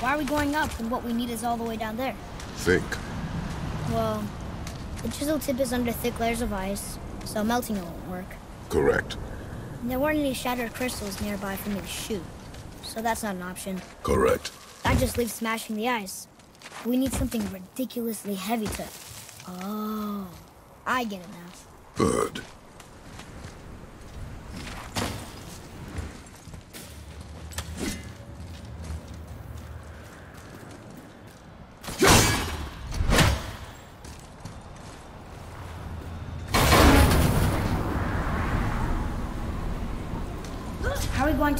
Why are we going up when what we need is all the way down there? Think. Well, the chisel tip is under thick layers of ice, so melting it won't work. Correct. And there weren't any shattered crystals nearby for me to shoot, so that's not an option. Correct. That just leaves smashing the ice. We need something ridiculously heavy to... Oh, I get it now. Good. How are we going to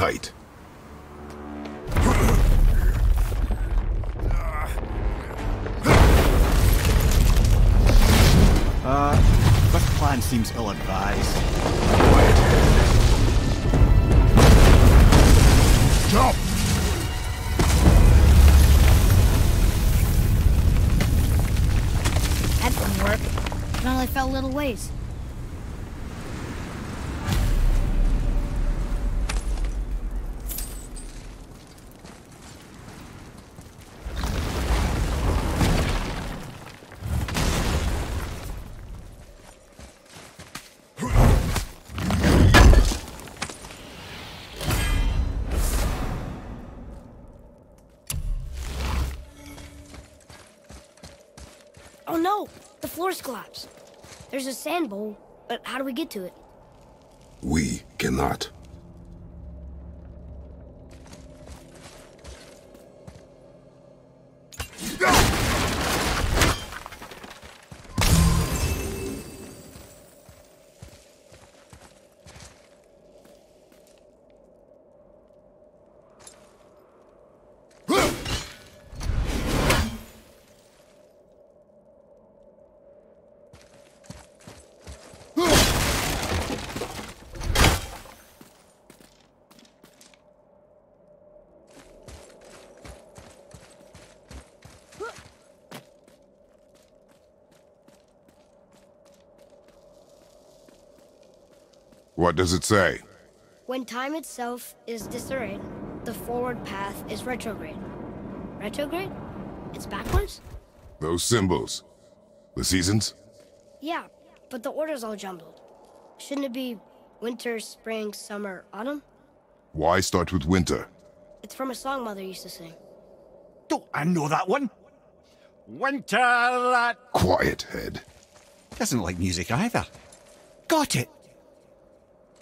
Hold There's a sand bowl, but how do we get to it? We cannot. What does it say? When time itself is disarrayed, the forward path is retrograde. Retrograde? It's backwards? Those symbols. The seasons? Yeah, but the order's all jumbled. Shouldn't it be winter, spring, summer, autumn? Why start with winter? It's from a song Mother used to sing. Don't I know that one? Winter that Quiet head. doesn't like music either. Got it.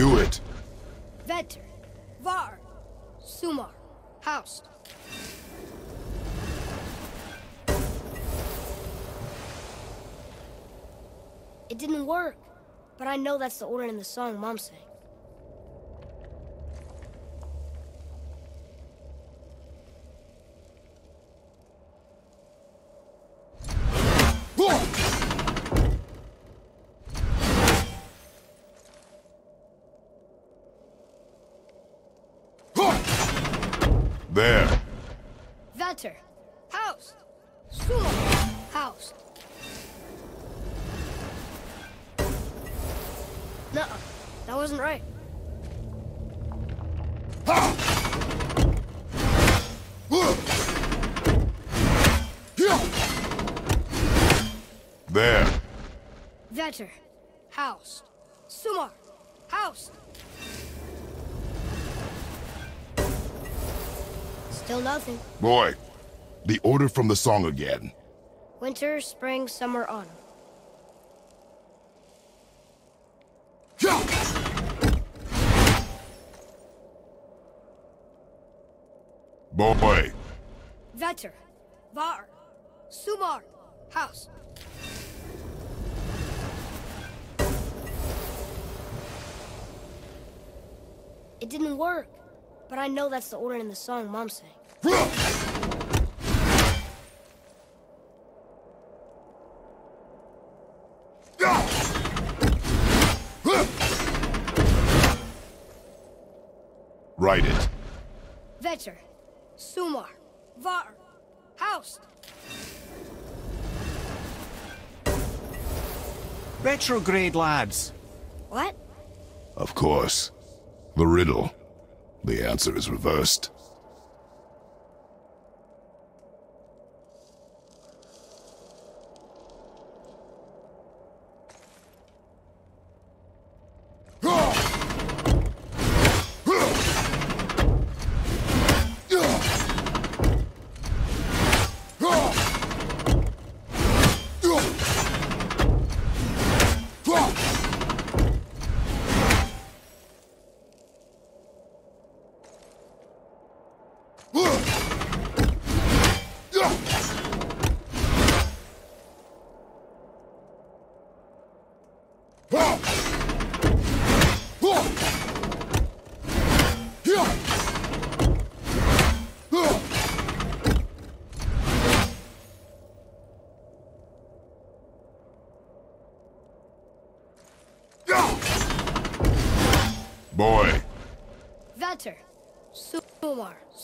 Do it. Vetter, Var, Sumar, Haust. It didn't work, but I know that's the order in the song Mom sang. Vetter. Haust. Sumar. Haust. Still nothing. Boy, the order from the song again. Winter, spring, summer, autumn. Boy, Vetter. Var. Sumar. Haust. It didn't work, but I know that's the order in the song Mom sang. write it. Vetter. Sumar. Var. Haust. Retrograde, lads. What? Of course. The riddle. The answer is reversed.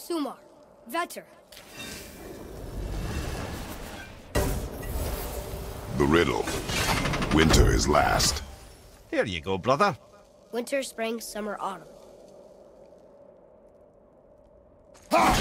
Sumar. Sumar. Vetter. the riddle. Winter is last. Here you go, brother. Winter, spring, summer, autumn. Boy,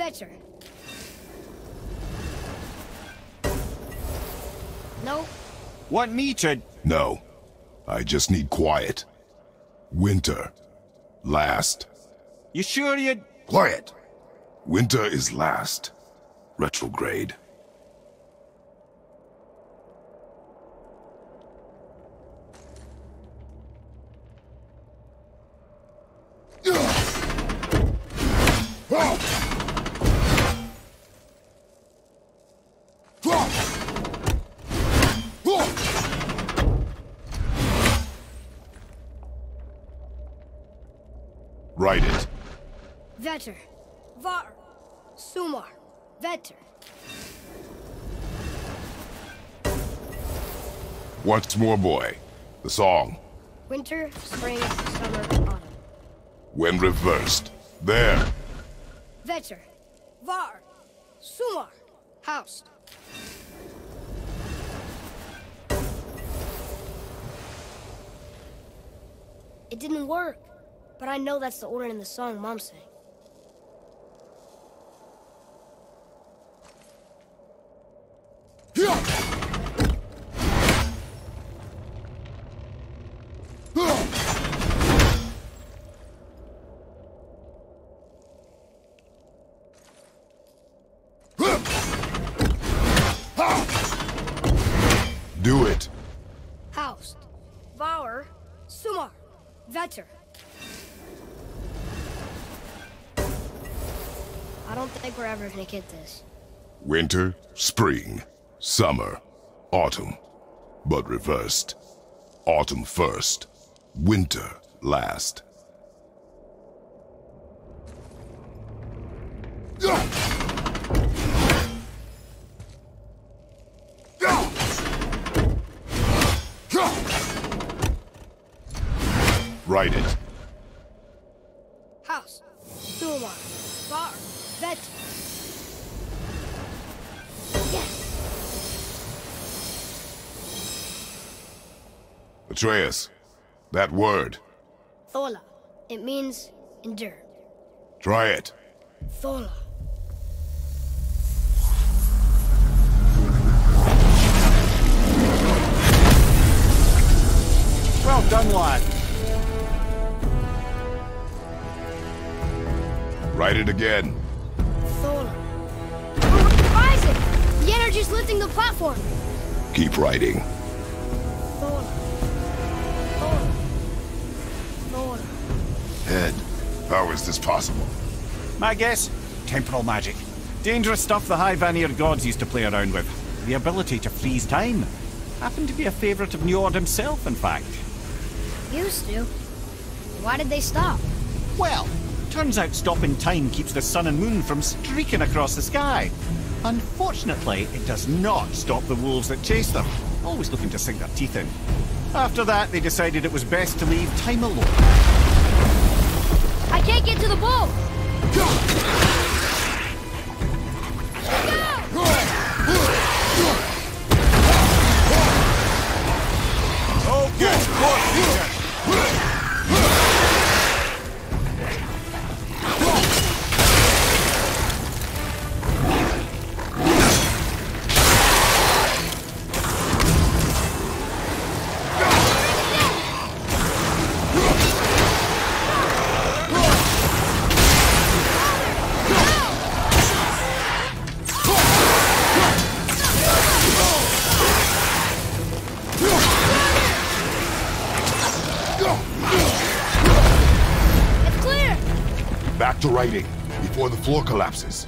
Vetter. No. Want me to... no. I just need quiet. Winter. Last. You sure you... Quiet. Winter is last. Retrograde. Vetter. Var. Sumar. Vetter. Once more, boy. The song. Winter, spring, summer, autumn. When reversed. There. Vetter. Var. Sumar. Haust. It didn't work, but I know that's the order in the song Mom sang. Do it. Haust. Var. Vetter. I don't think we're ever gonna get this. Winter, spring, summer, autumn. But reversed. Autumn first, winter last. Write it. Haust. Thulon. Bar. Vet. Yes! Atreus, that word. Thola. It means endure. Try it. Thola. Well done, lad. Write it again. Thola. Isaac! The energy's lifting the platform! Keep writing. Thola. Thola. Thola. Head, how is this possible? My guess? Temporal magic. Dangerous stuff the High Vanir gods used to play around with. The ability to freeze time. Happened to be a favourite of Njord himself, in fact. Used to. Why did they stop? Well, turns out stopping time keeps the sun and moon from streaking across the sky. Unfortunately, it does not stop the wolves that chase them, always looking to sink their teeth in. After that, they decided it was best to leave time alone. I can't get to the bull! Back to writing, before the floor collapses.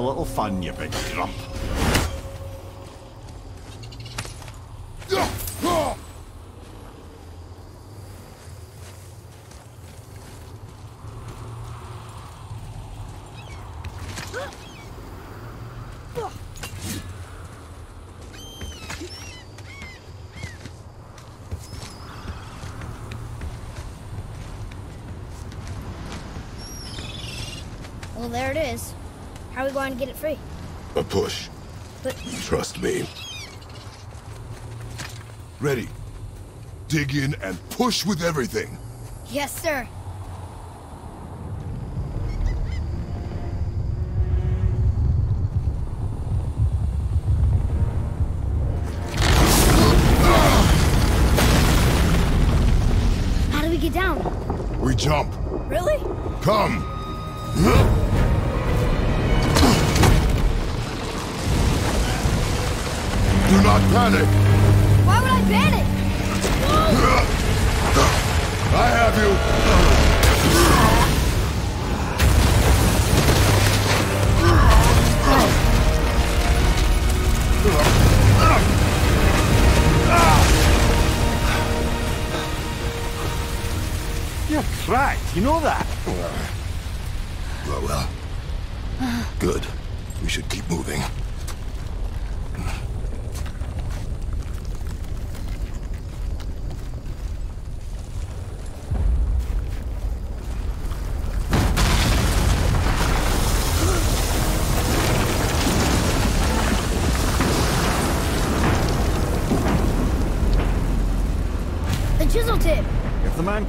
A little fun, you big grump. Well, there it is. How are we going to get it free? A push. But Trust me. Ready. Dig in and push with everything. yes, sir.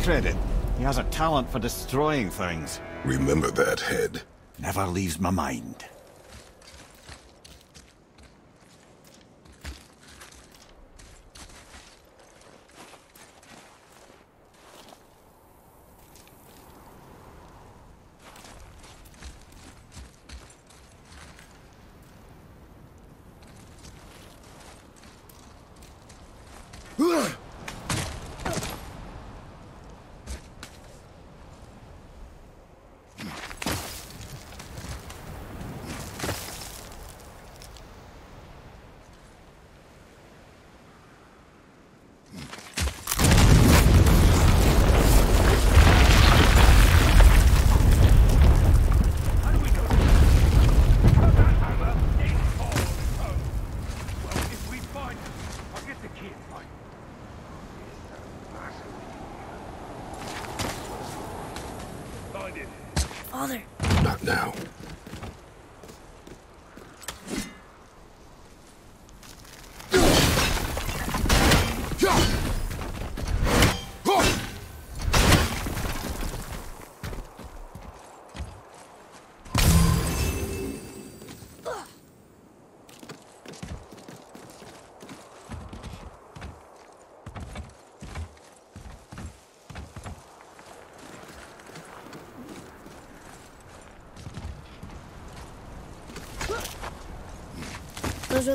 Credit. He has a talent for destroying things. Remember that head. Never leaves my mind.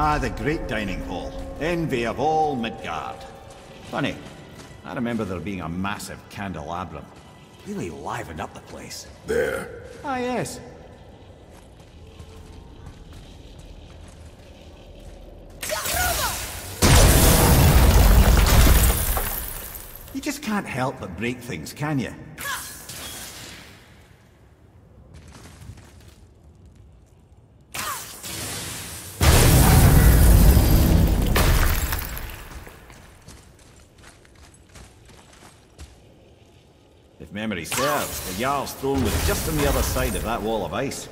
Ah, the great dining hall. Envy of all Midgard. Funny, I remember there being a massive candelabrum. Really livened up the place. There. Ah, yes. You just can't help but break things, can you? Memory serves, the Jarl's throne was just on the other side of that wall of ice.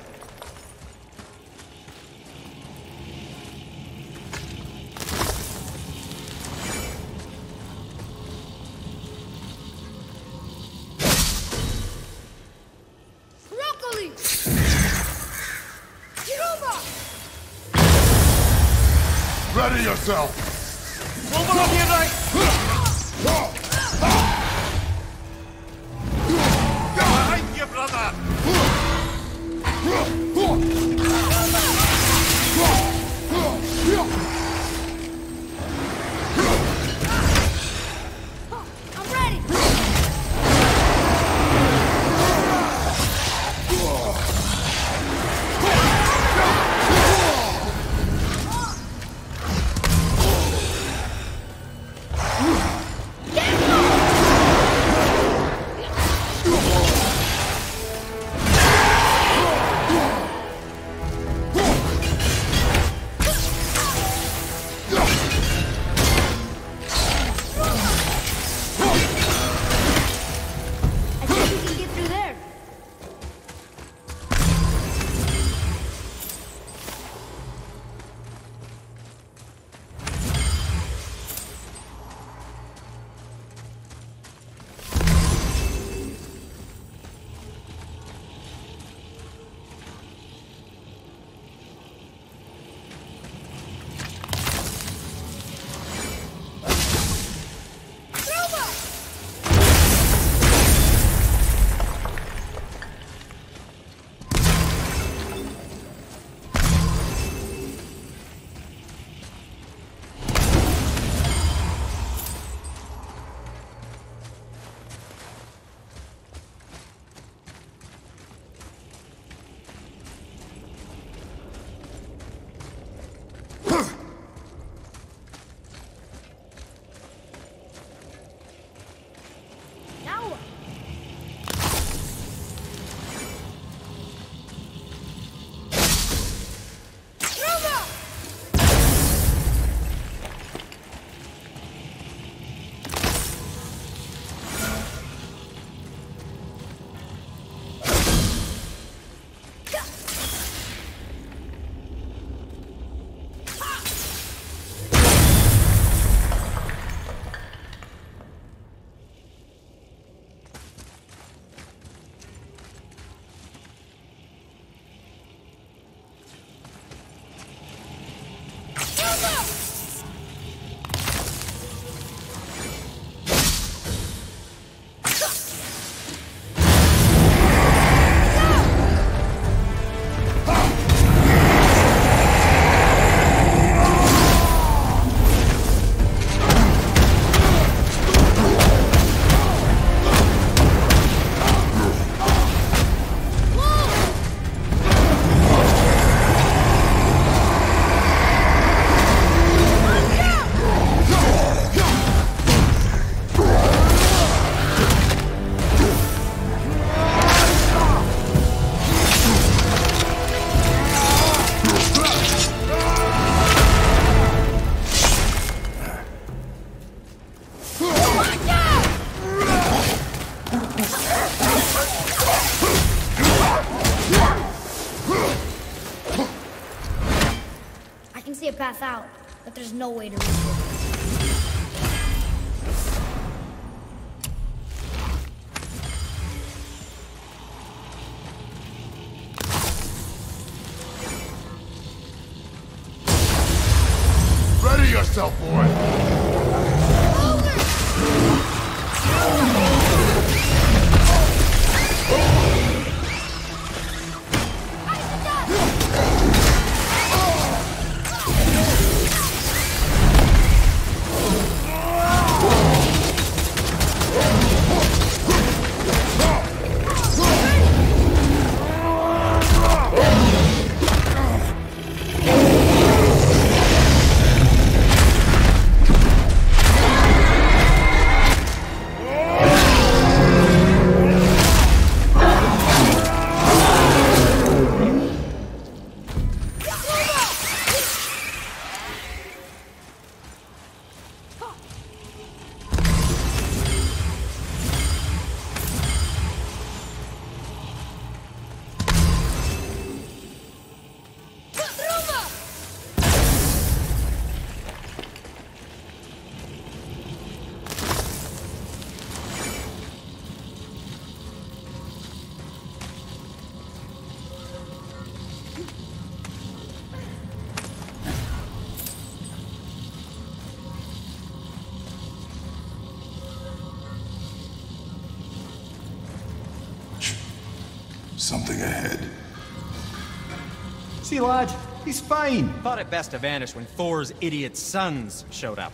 Path out, but there's no way to reach lad, he's fine. Thought it best to vanish when Thor's idiot sons showed up.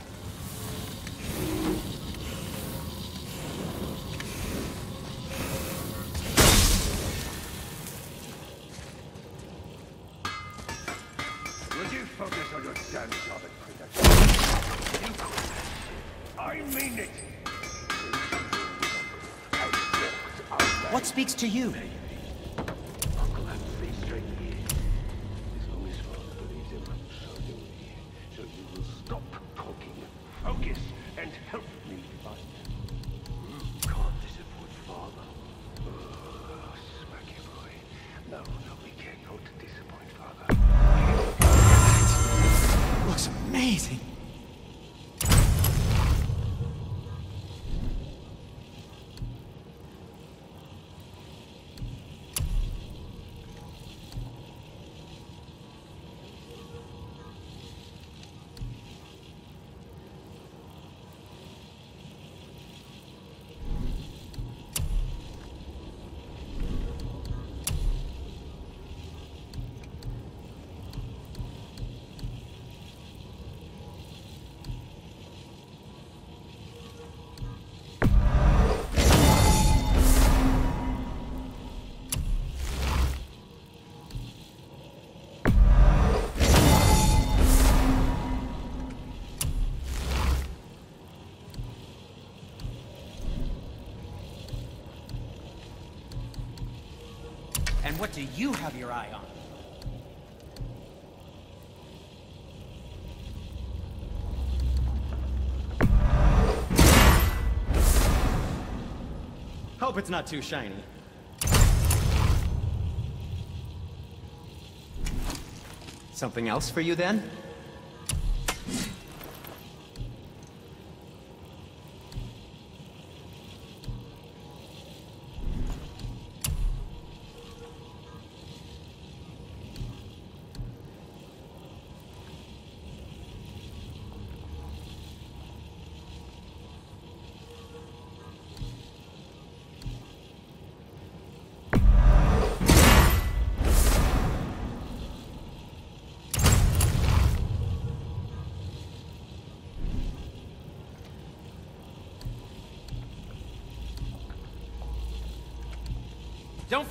What do you have your eye on? Hope it's not too shiny. Something else for you then?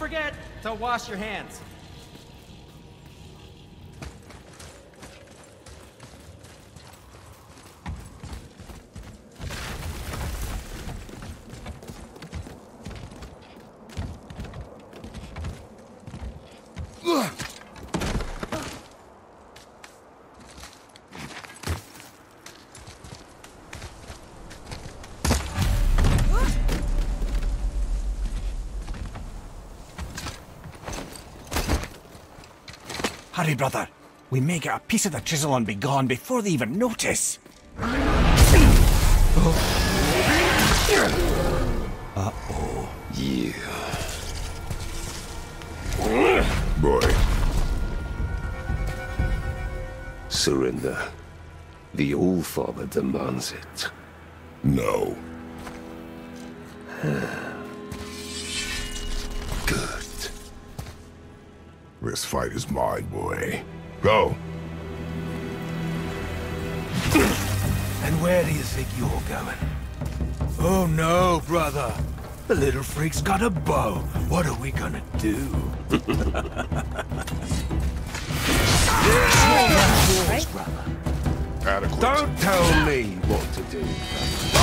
Forget to wash your hands. Hurry, brother. We may get a piece of the chisel and be gone before they even notice. Uh-oh. Yeah. Boy, Surrender. The All-Father demands it. no. Fight is mine, boy. Go. And where do you think you're going? Oh no, brother. The little freak's got a bow. What are we gonna do? Adequate. Don't tell me what to do. This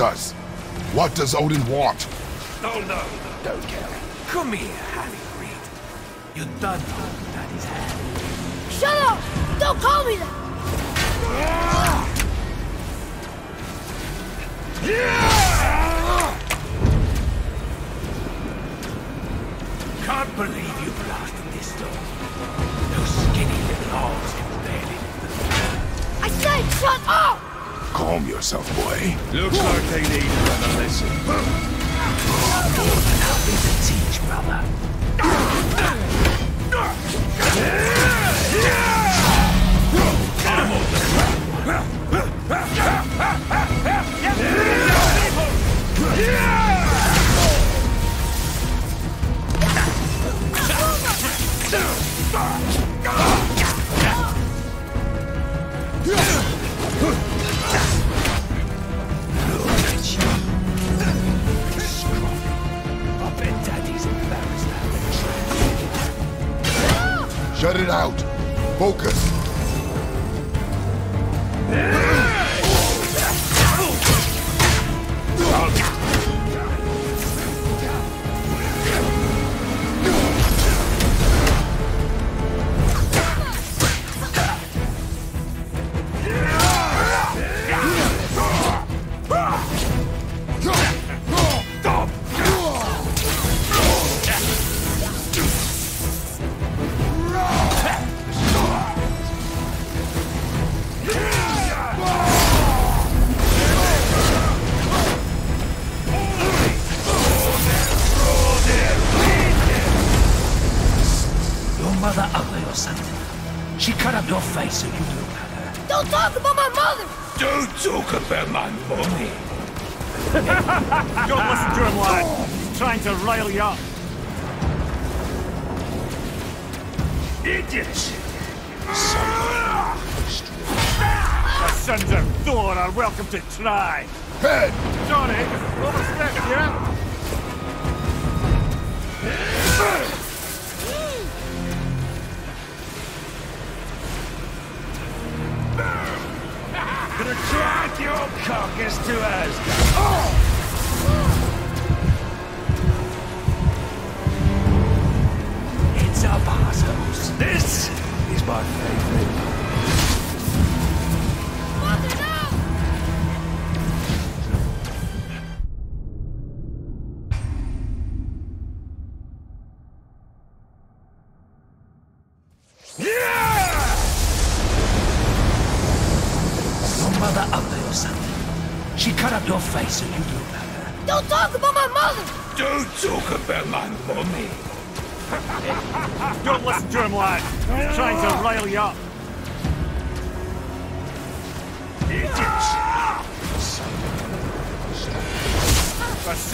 us? What does Odin want? Oh no, don't care. Come here, Harry Reed. You don't hold Daddy's hand. Shut up! Don't call me that!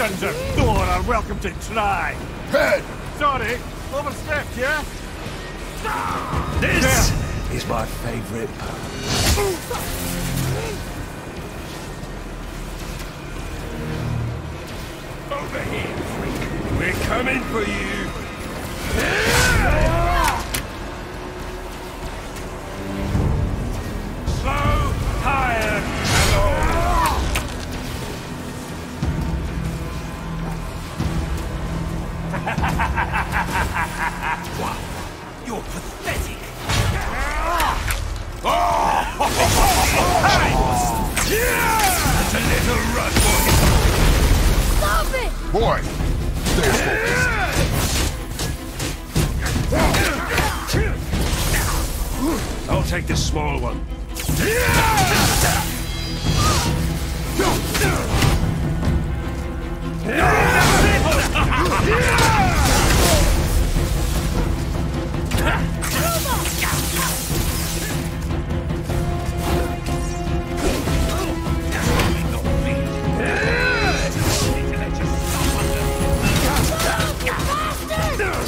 friends of Thor are welcome to try. Head! Sorry, overstepped, yeah? This yeah. is my favorite Over here, freak. We're coming for you. You're pathetic. That's a little run for him. Stop it! Boy, stay focused. I'll take the small one. Yeah!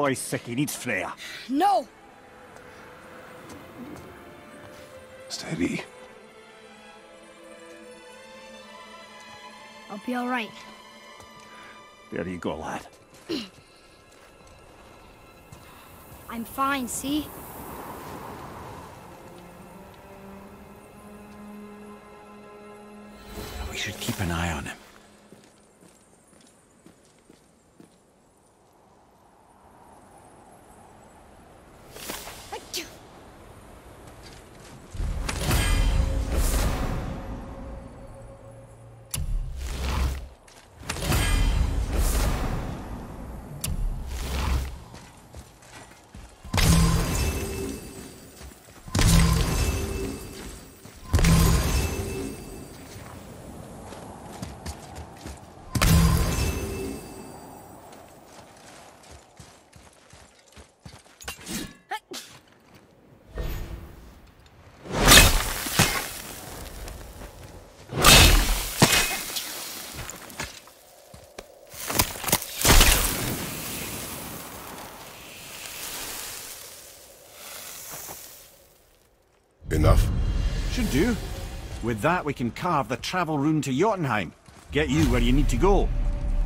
boy's sick, he needs Freya. No! steady. I'll be alright. There you go, lad. I'm fine, see? We should keep an eye on him. Enough? Should do. With that, we can carve the travel rune to Jotunheim. Get you where you need to go.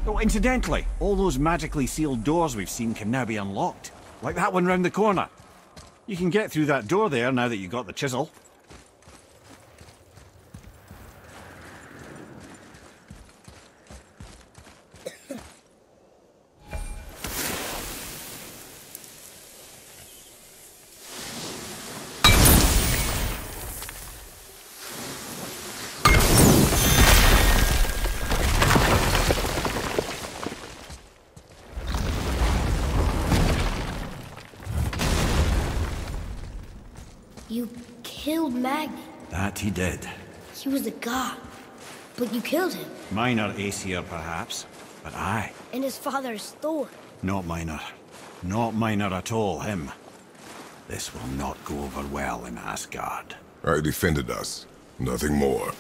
Oh, incidentally, all those magically sealed doors we've seen can now be unlocked. Like that one round the corner. You can get through that door there now that you've got the chisel. He did. He was a god. But you killed him. Minor Aesir, perhaps. But I, And his father's Thor. not minor. Not minor at all, him. This will not go over well in Asgard. I defended us. Nothing more.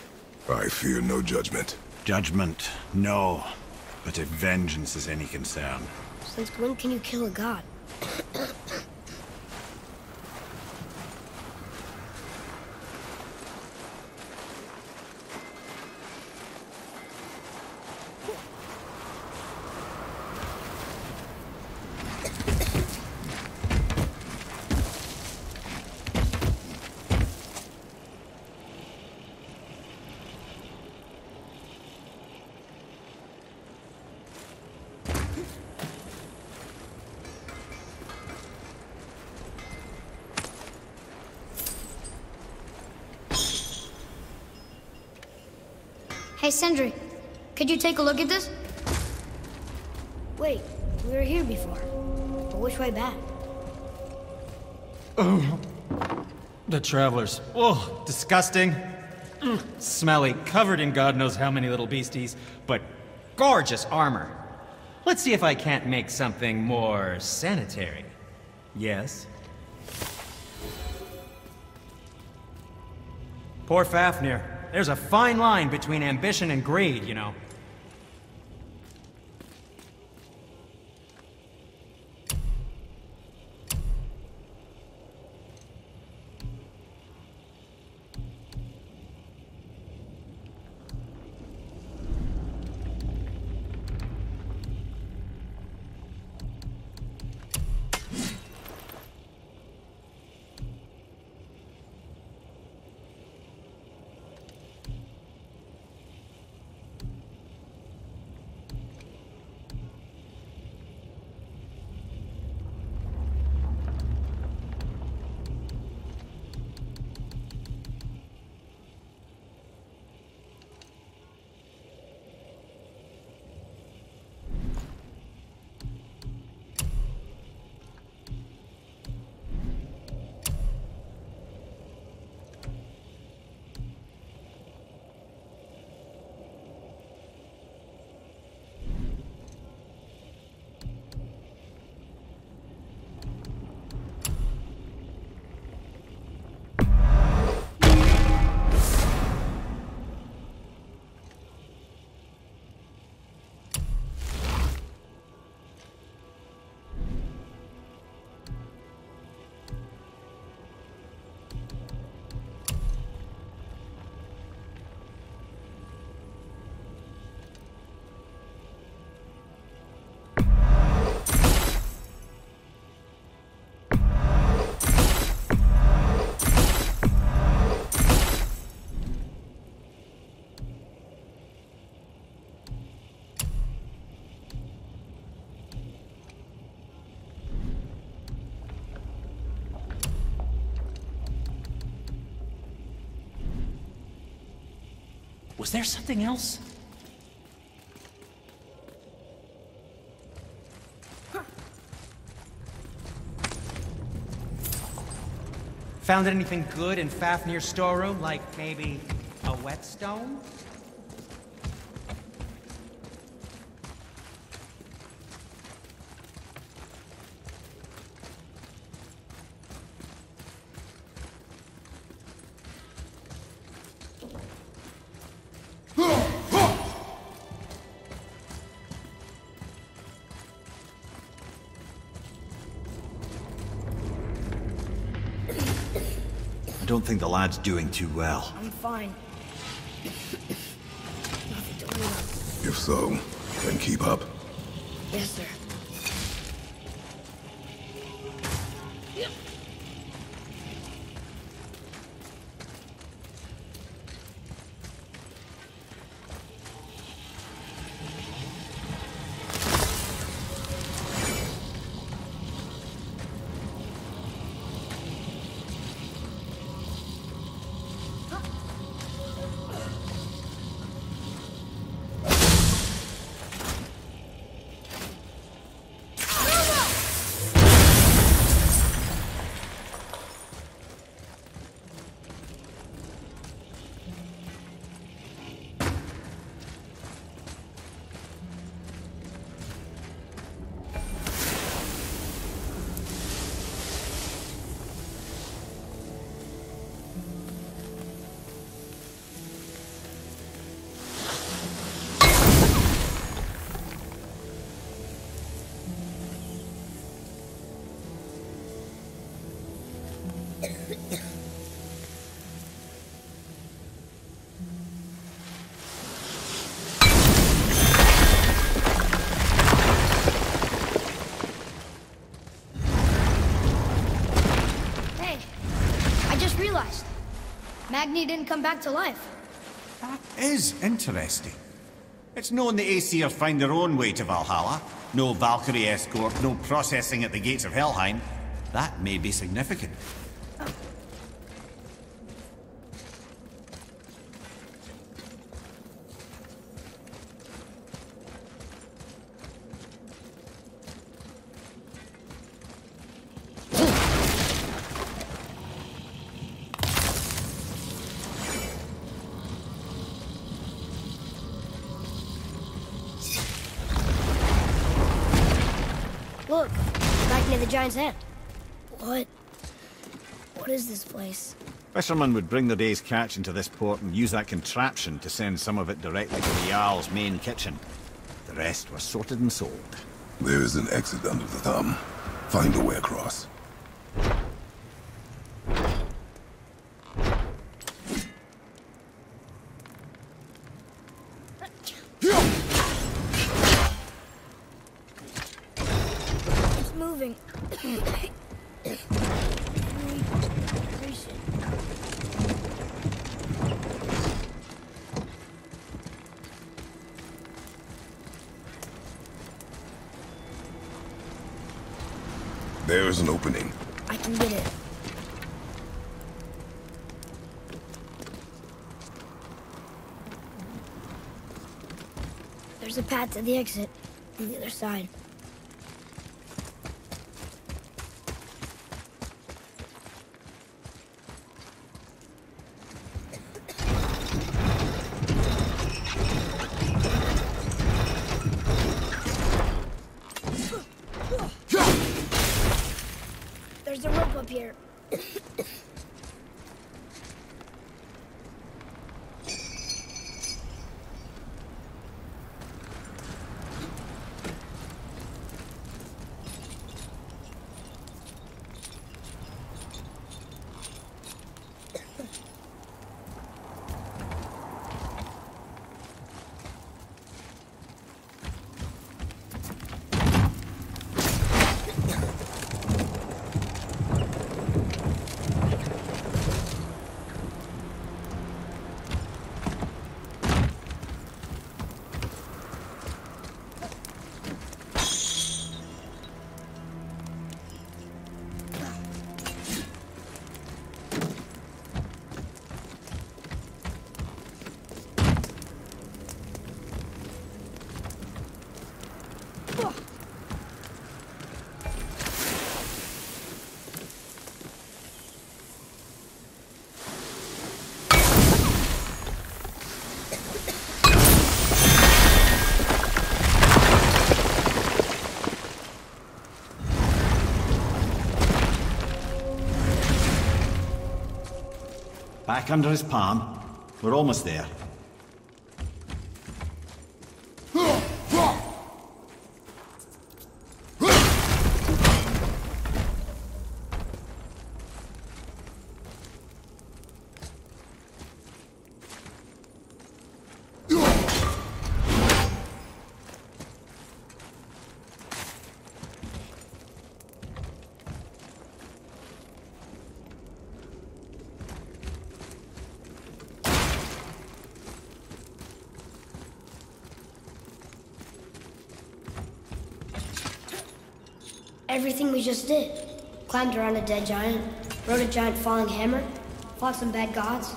I fear no judgment. Judgment, no. But if vengeance is any concern, Since when can you kill a god? Sindri, could you take a look at this? Wait, we were here before. But which way back? Oh, the travelers. Oh, disgusting. Mm, Smelly, covered in God knows how many little beasties, but gorgeous armor. Let's see if I can't make something more sanitary. Yes? Poor Fafnir. There's a fine line between ambition and greed, you know. Was there something else? Found anything good in Fafnir's storeroom, like maybe a whetstone? Don't think the lad's doing too well. I'm fine. Nothing to worry about. If so, then keep up. Yes, sir. Magni didn't come back to life. That is interesting. It's known the Aesir find their own way to Valhalla. No Valkyrie escort, no processing at the gates of Helheim. That may be significant. Fishermen would bring their day's catch into this port and use that contraption to send some of it directly to the Jarl's main kitchen. The rest was sorted and sold. There is an exit under the thumb. Find a way across. It's moving. There is an opening. I can get it. There's a path to the exit on the other side. Back under his palm. We're almost there. Everything we just did. Climbed around a dead giant, rode a giant falling hammer, fought some bad gods.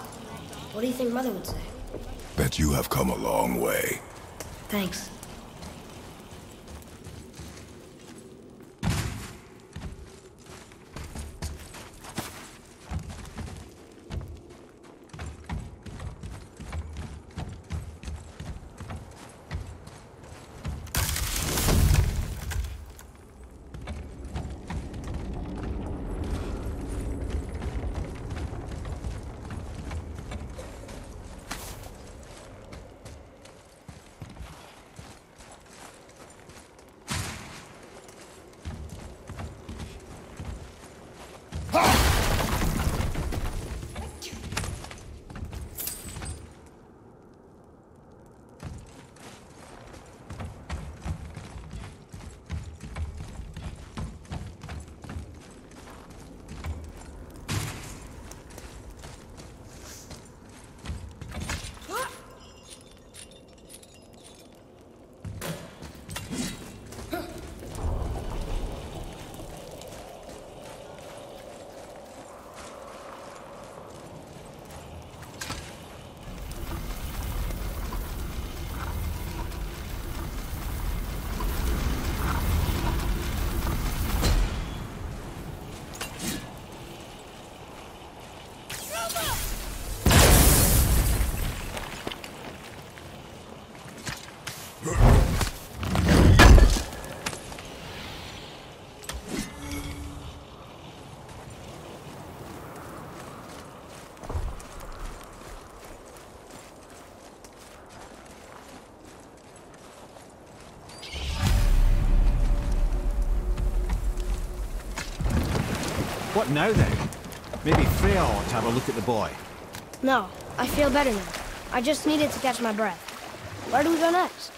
What do you think Mother would say? Bet you have come a long way. Thanks. What now then? Maybe Freya ought to have a look at the boy. No, I feel better now. I just needed to catch my breath. Where do we go next?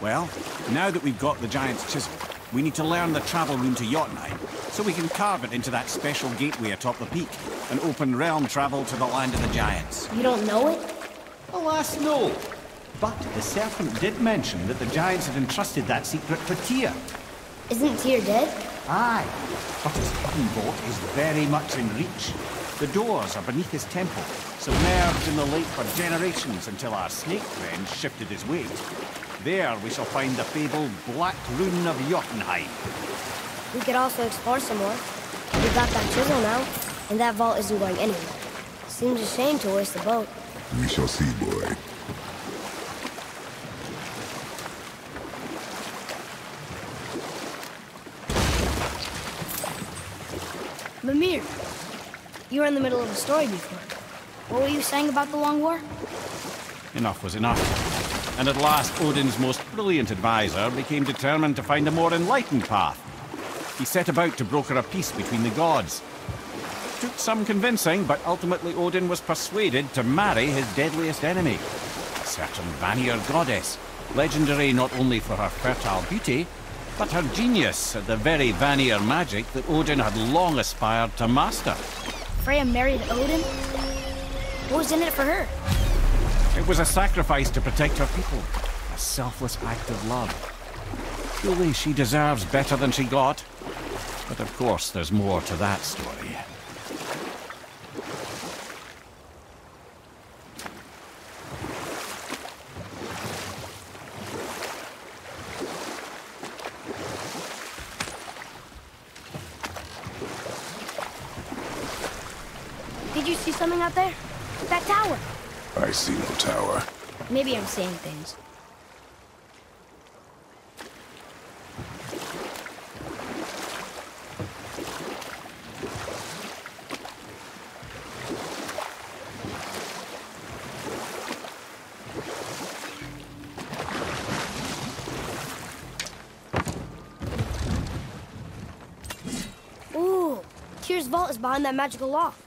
Well, now that we've got the Giant's Chisel, we need to learn the travel rune to Jotunheim, so we can carve it into that special gateway atop the peak, and open realm travel to the land of the Giants. You don't know it? Alas, no. But the serpent did mention that the Giants had entrusted that secret to Tyr. Isn't Tyr dead? Aye, but his hidden vault is very much in reach. The doors are beneath his temple, submerged in the lake for generations until our snake friend shifted his weight. There we shall find the fabled Black Rune of Jotunheim. We could also explore some more. We've got that chisel now, and that vault isn't going anywhere. Seems a shame to waste the boat. We shall see, boy. Mimir, you were in the middle of a story before. What were you saying about the Long War? Enough was enough. And at last, Odin's most brilliant advisor became determined to find a more enlightened path. He set about to broker a peace between the gods. Took some convincing, but ultimately Odin was persuaded to marry his deadliest enemy, a certain Vanir goddess, legendary not only for her fertile beauty, but her genius at the very Vanir magic that Odin had long aspired to master. Freya married Odin? What was in it for her? It was a sacrifice to protect her people, a selfless act of love. Surely she deserves better than she got. But of course, there's more to that story. Did you see something out there? That tower. I see no tower. Maybe I'm saying things. Ooh, Tyr's vault is behind that magical lock.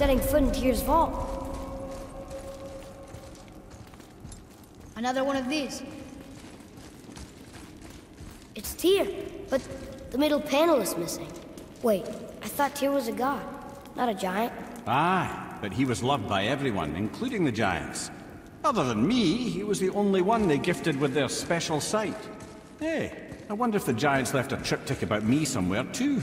Setting foot in Tyr's vault. Another one of these. It's Tyr, but the middle panel is missing. Wait, I thought Tyr was a god, not a giant. Aye, but he was loved by everyone, including the Giants. Other than me, he was the only one they gifted with their special sight. Hey, I wonder if the Giants left a triptych about me somewhere, too.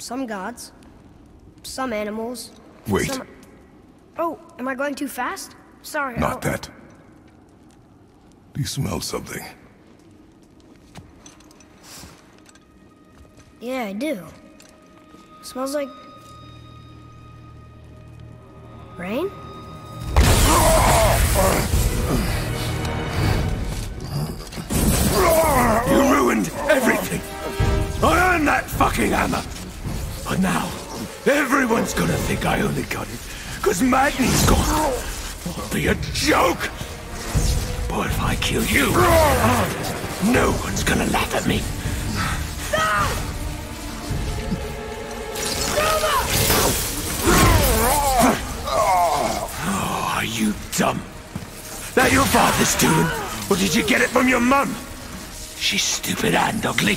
Some gods, some animals. Wait. some- Oh, am I going too fast? Sorry. Not that. Do you smell something? Yeah, I do. Smells like... Rain? You ruined everything! I earned that fucking hammer. Now, everyone's gonna think I only got it because Magni's gone. It'll be a joke. But if I kill you, no one's gonna laugh at me. Oh, are you dumb? That your father's doing? Or did you get it from your mum? She's stupid and ugly.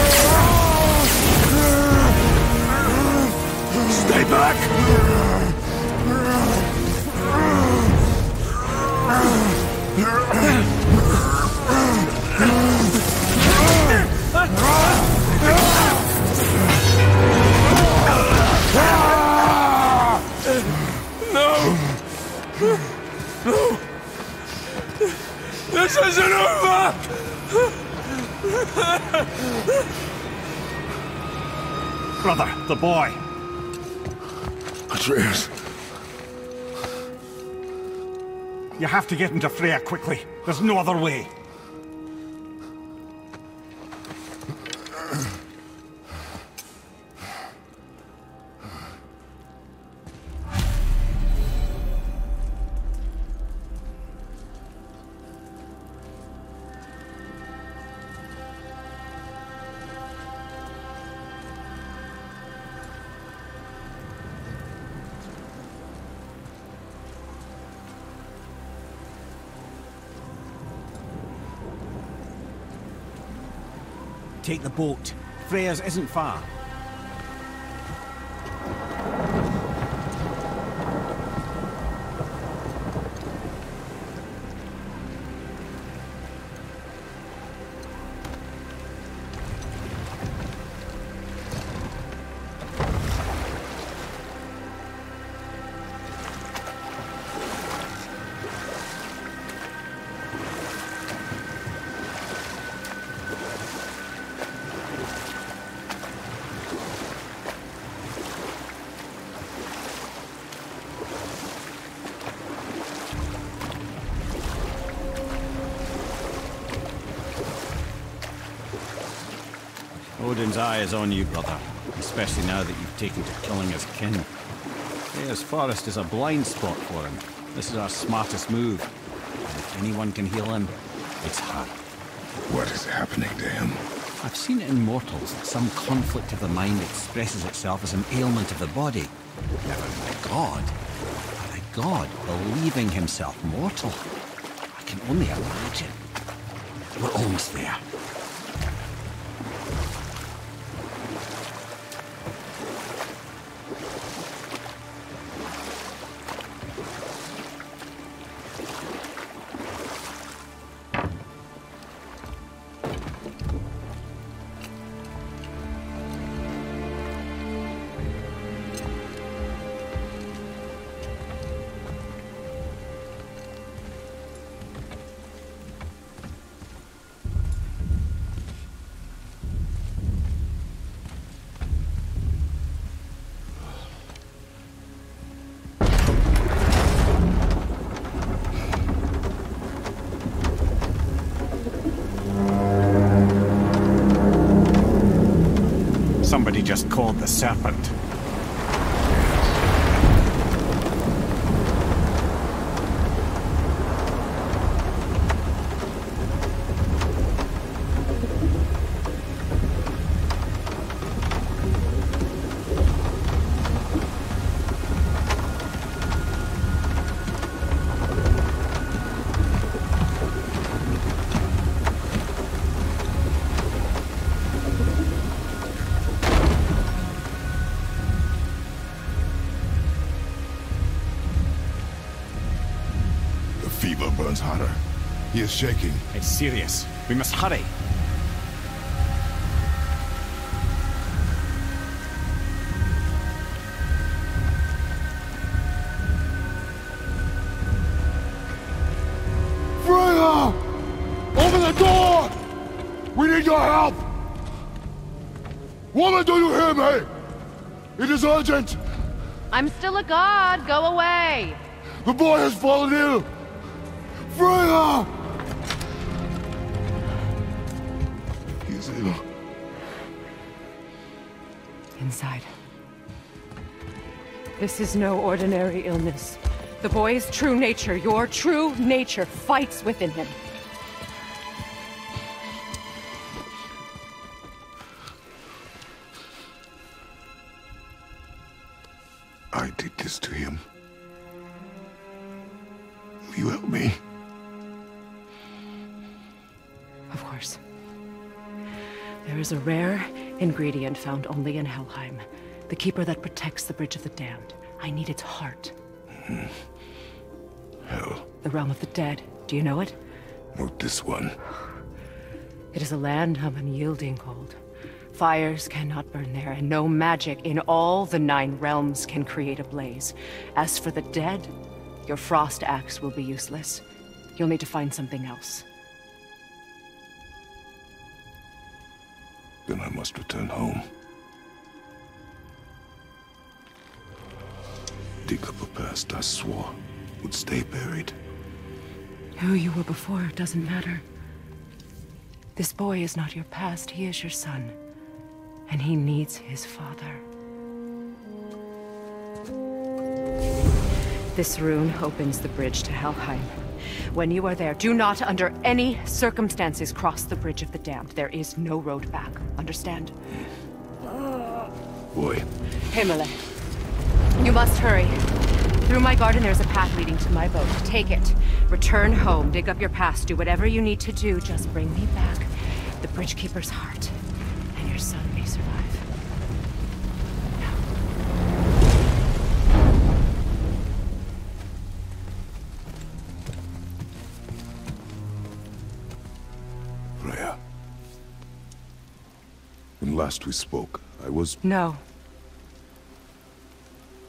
Stay back! No! No! This isn't over! Brother, the boy. Atreus, You have to get into Freya quickly. There's no other way. Take the boat. Freya's isn't far. Is on you, brother. Especially now that you've taken to killing his kin. Freya's forest is a blind spot for him. This is our smartest move. And if anyone can heal him, it's her. what is happening to him? I've seen it in mortals that some conflict of the mind expresses itself as an ailment of the body. Never a god. But a god believing himself mortal. I can only imagine. We're almost there. Is shaking. It's serious. We must hurry. Freya! Open the door! We need your help! Woman, do you hear me? It is urgent! I'm still a god. Go away. The boy has fallen ill! This is no ordinary illness. The boy's true nature, your true nature, fights within him. I did this to him. Will you help me? Of course. There is a rare ingredient found only in Helheim. The keeper that protects the Bridge of the Damned. I need its heart. Hmm. Hell, The realm of the dead. Do you know it? not this one. It is a land of unyielding cold. Fires cannot burn there, and no magic in all the nine realms can create a blaze. As for the dead, your frost axe will be useless. You'll need to find something else. Then I must return home. Up a past I swore would stay buried. Who you were before doesn't matter. This boy is not your past, he is your son. And he needs his father. This rune opens the bridge to Helheim. When you are there, do not under any circumstances cross the Bridge of the Damned. There is no road back. Understand? Boy, Himmele. You must hurry. Through my garden there's a path leading to my boat. Take it. Return home, dig up your past, do whatever you need to do. Just bring me back the Bridgekeeper's heart. And your son may survive. Freya. When last we spoke, I was... No.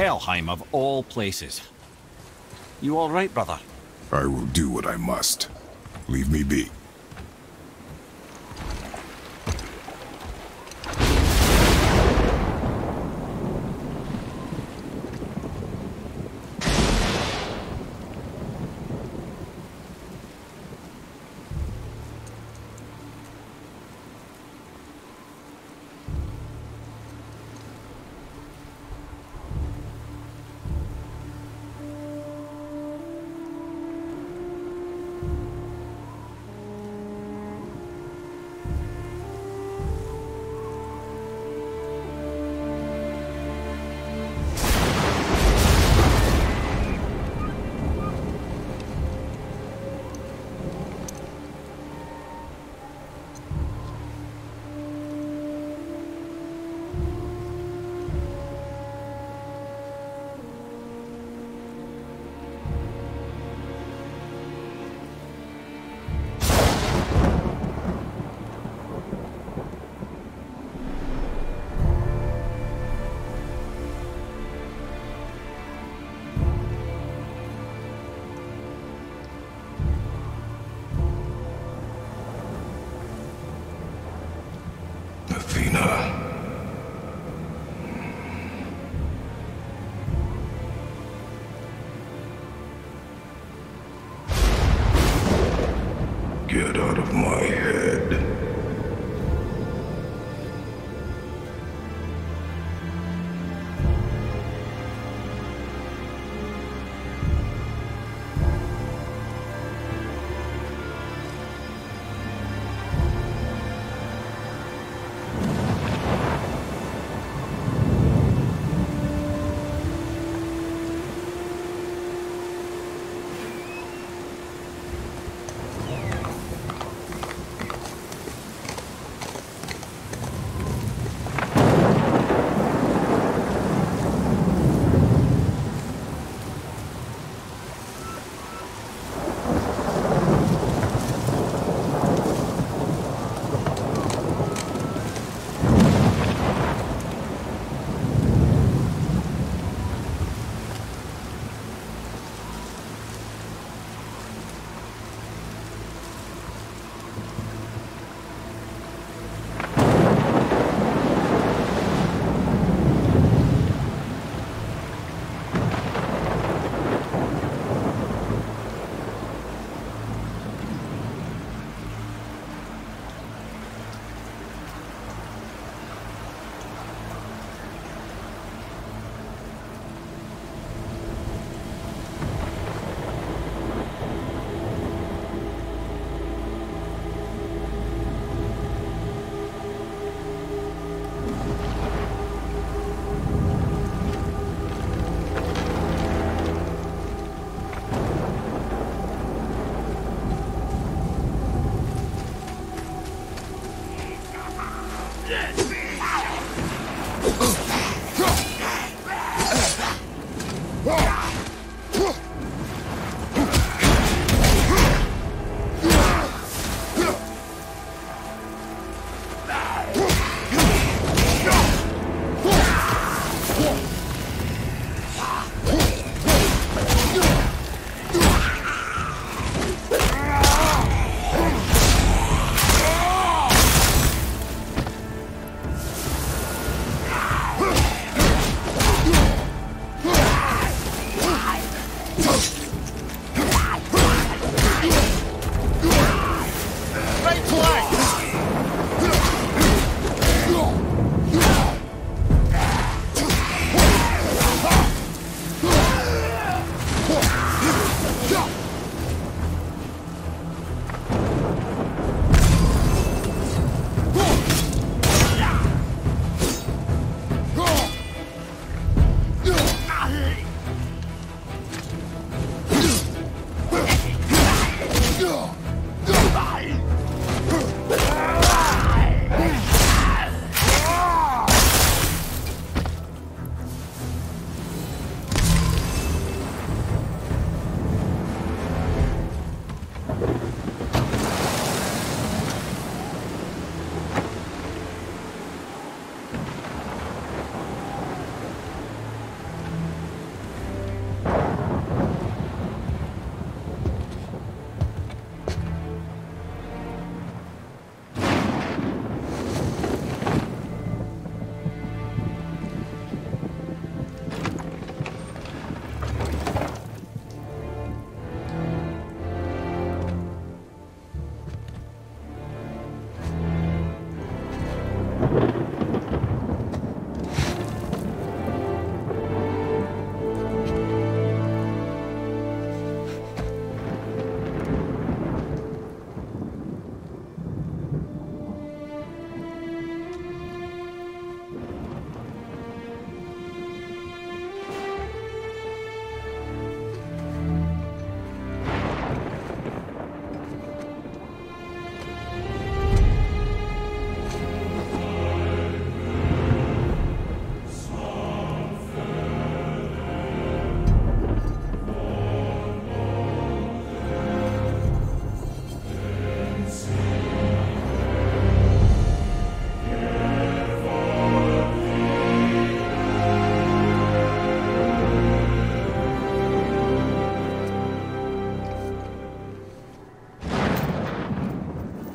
Helheim of all places. You all right, brother? I will do what I must. Leave me be.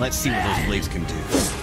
Let's see what those blades can do.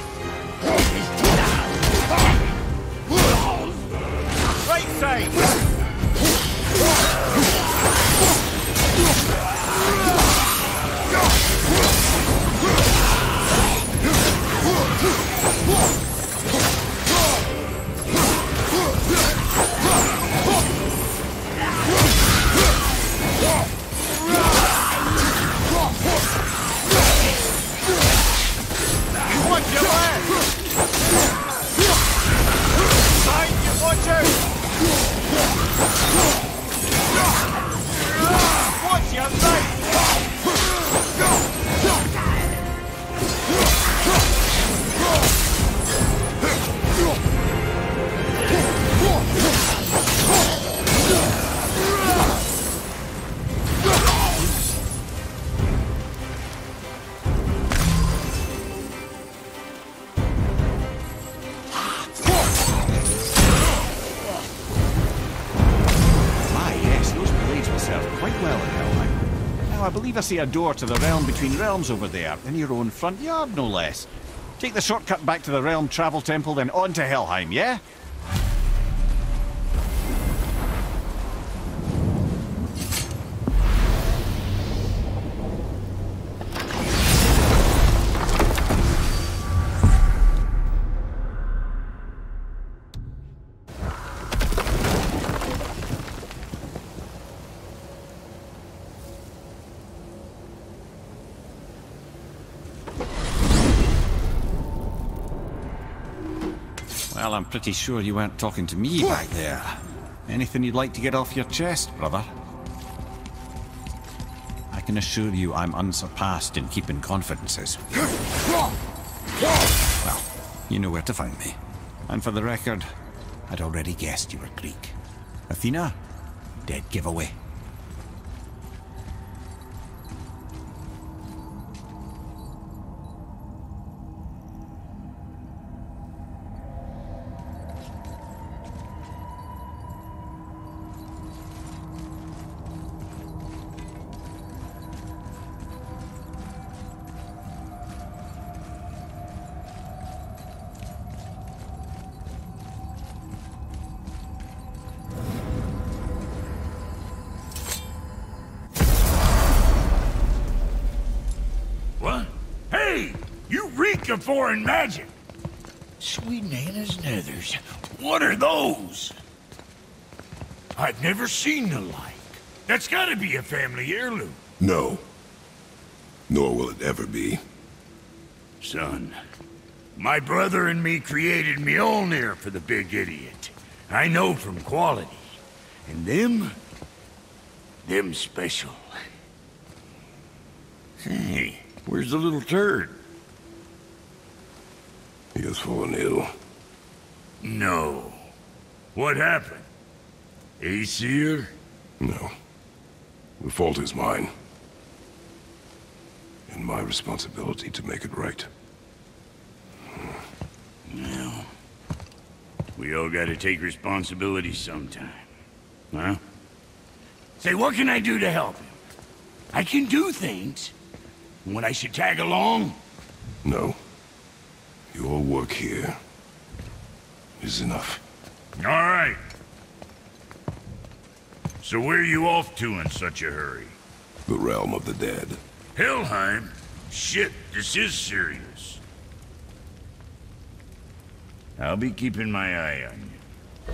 I see a door to the realm between realms over there, in your own front yard, no less. Take the shortcut back to the Realm Travel Temple, then on to Helheim, yeah? Pretty sure you weren't talking to me back there. Anything you'd like to get off your chest, brother? I can assure you I'm unsurpassed in keeping confidences. Well, you know where to find me. And for the record, I'd already guessed you were Greek. Athena? Dead giveaway. Seen the like. That's gotta be a family heirloom. No. Nor will it ever be. Son, my brother and me created Mjolnir for the big idiot. I know from quality. And them... them special. Hey, where's the little turd? He has fallen ill. No. What happened? Aesir? No. The fault is mine. And my responsibility to make it right. Well, we all gotta take responsibility sometime. Huh? Say, what can I do to help him? I can do things. When I should tag along? No. Your work here is enough. All right. So where are you off to in such a hurry? The realm of the dead. Helheim? Shit, this is serious. I'll be keeping my eye on you.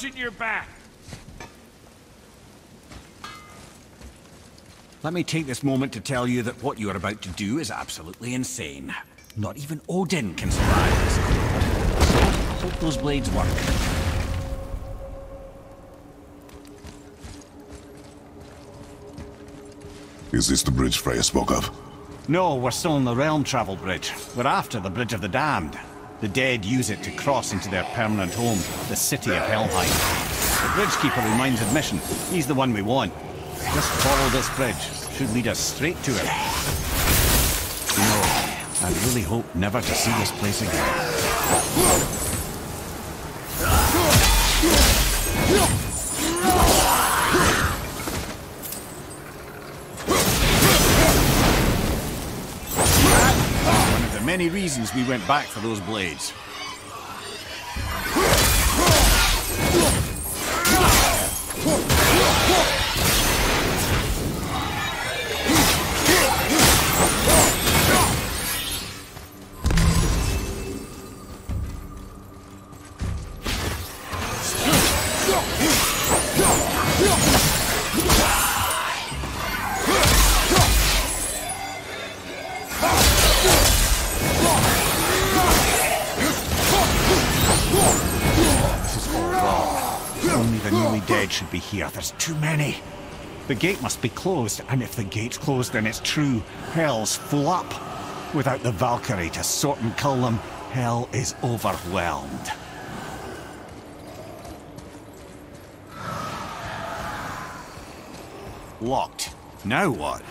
Be watching your back. Let me take this moment to tell you that what you are about to do is absolutely insane. Not even Odin can survive this cold. So, hope those blades work. Is this the bridge Freya spoke of? No, we're still on the Realm Travel Bridge. We're after the Bridge of the Damned. The dead use it to cross into their permanent home, the city of Helheim. The Bridgekeeper reminds admission. He's the one we want. Just follow this bridge. Should lead us straight to it. You know, I really hope never to see this place again. Many reasons we went back for those blades. Here. There's too many. The gate must be closed, and if the gate's closed, then it's true. Hell's full up. Without the Valkyrie to sort and kill them, hell is overwhelmed. Locked. Now what?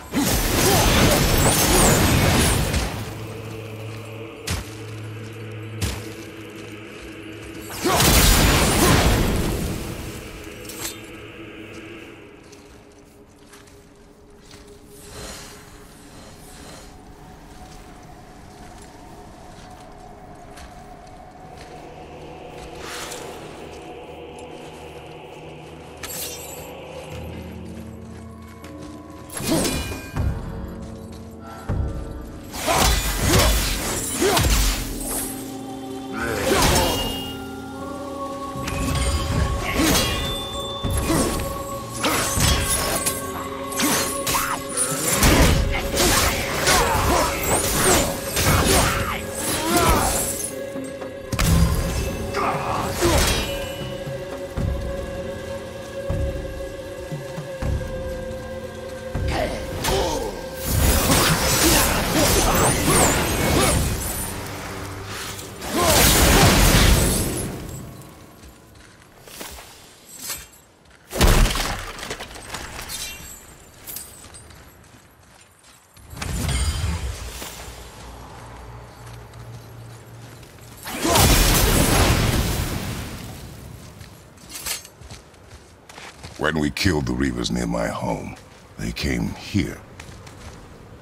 When we killed the Reavers near my home, they came here.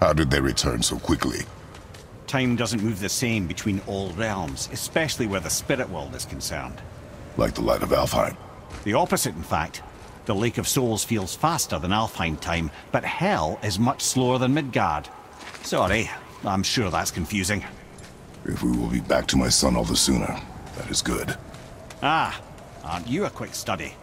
How did they return so quickly? Time doesn't move the same between all realms, especially where the spirit world is concerned. Like the light of Alfheim? The opposite, in fact. The Lake of Souls feels faster than Alfheim time, but Hell is much slower than Midgard. Sorry, I'm sure that's confusing. If we will be back to my son all the sooner, that is good. Ah, aren't you a quick study?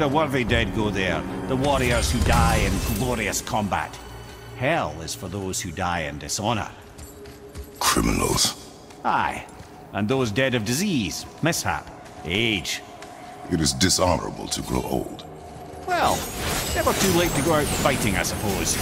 The worthy dead go there, the warriors who die in glorious combat. Hell is for those who die in dishonor. Criminals. Aye, and those dead of disease, mishap, age. It is dishonorable to grow old. Well, never too late to go out fighting, I suppose.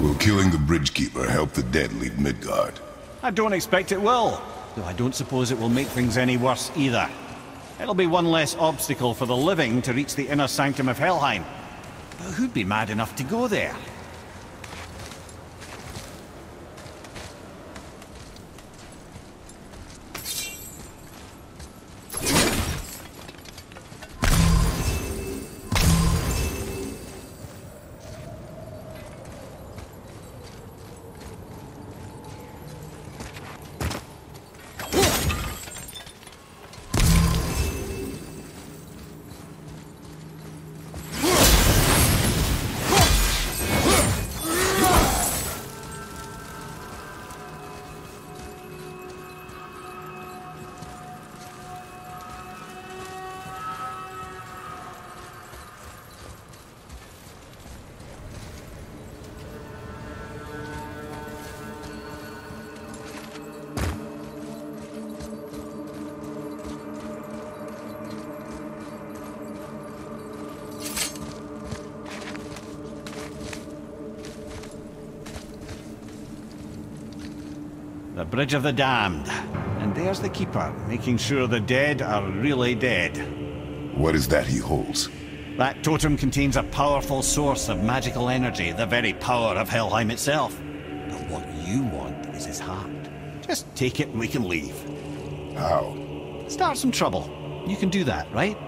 Will killing the Bridgekeeper help the dead leave Midgard? I don't expect it will, though I don't suppose it will make things any worse either. It'll be one less obstacle for the living to reach the inner sanctum of Helheim. But who'd be mad enough to go there? Bridge of the Damned. And there's the Keeper, making sure the dead are really dead. What is that he holds? That totem contains a powerful source of magical energy, the very power of Helheim itself. But what you want is his heart. Just take it and we can leave. How? Start some trouble. You can do that, right?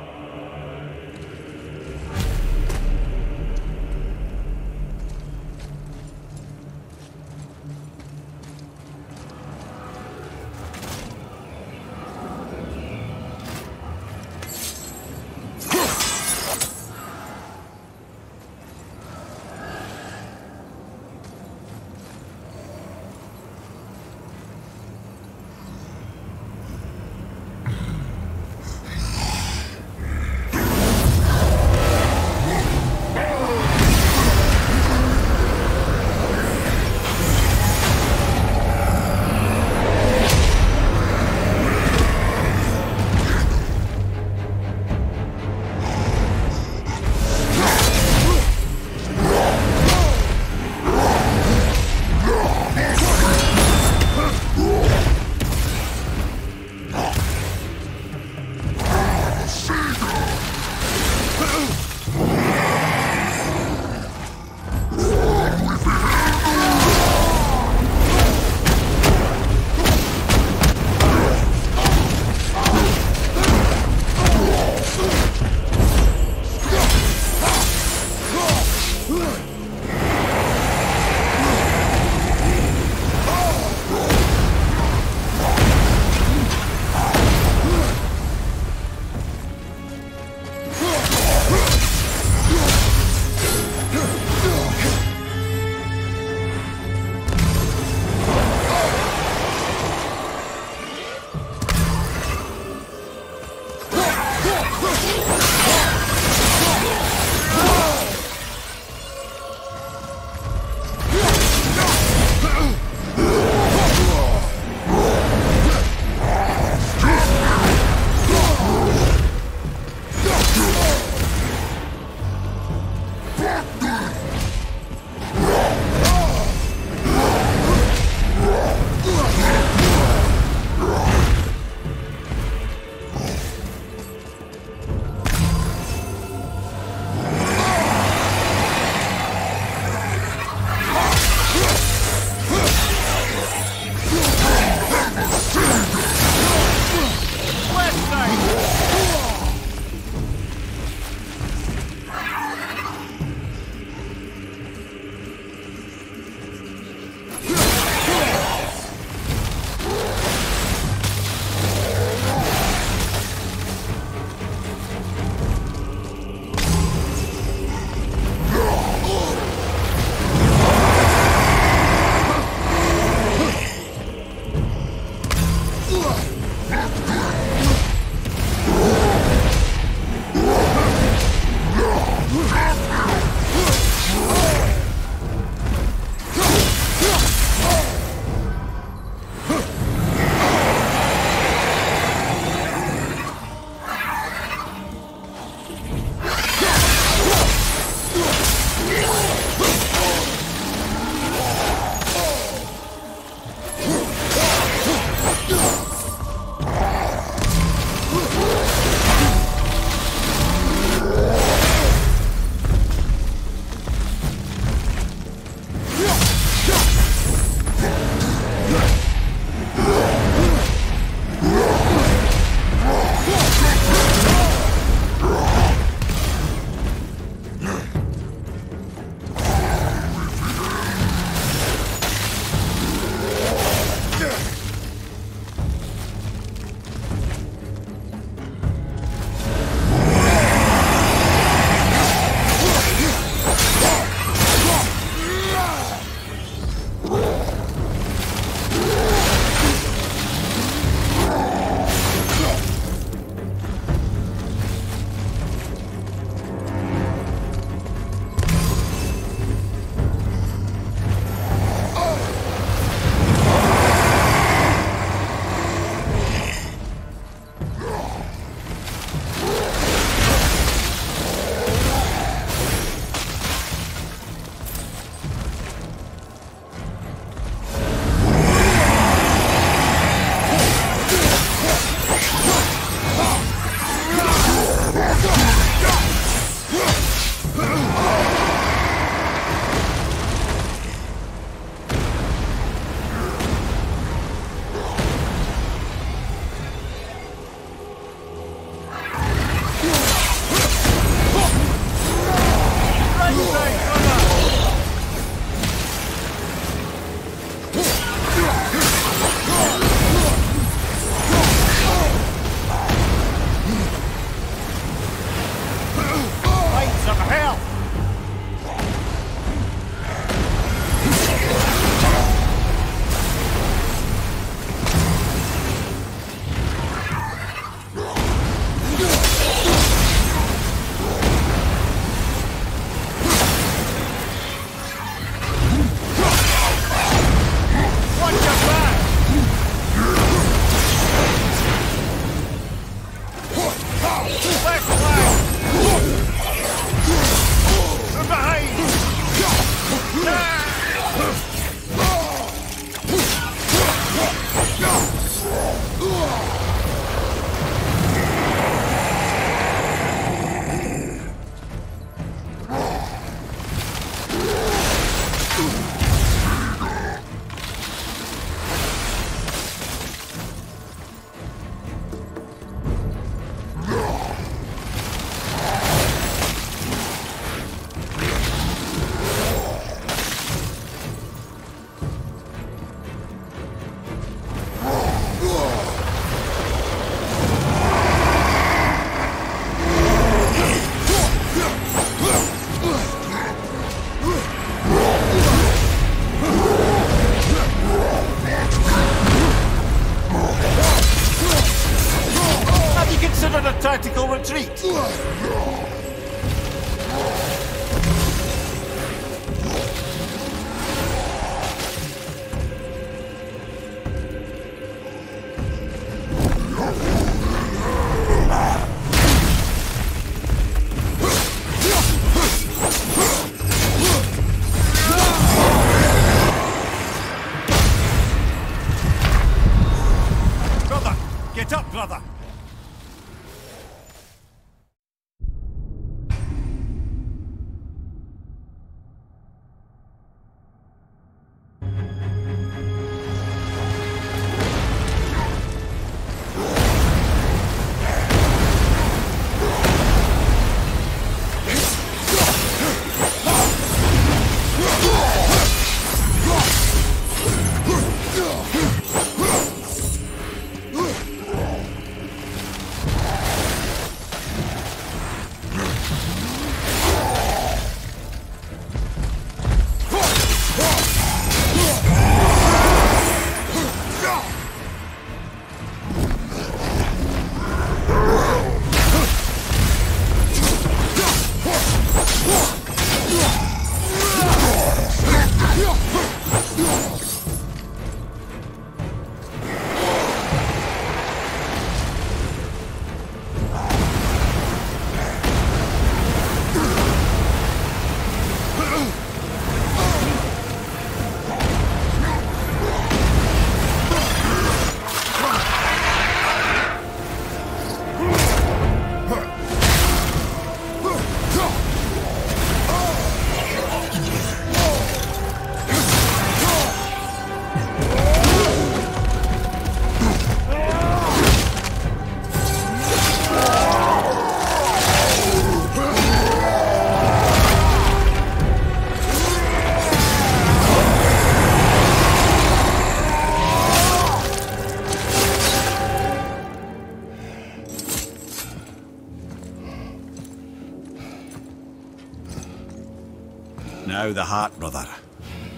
Now the heart, brother.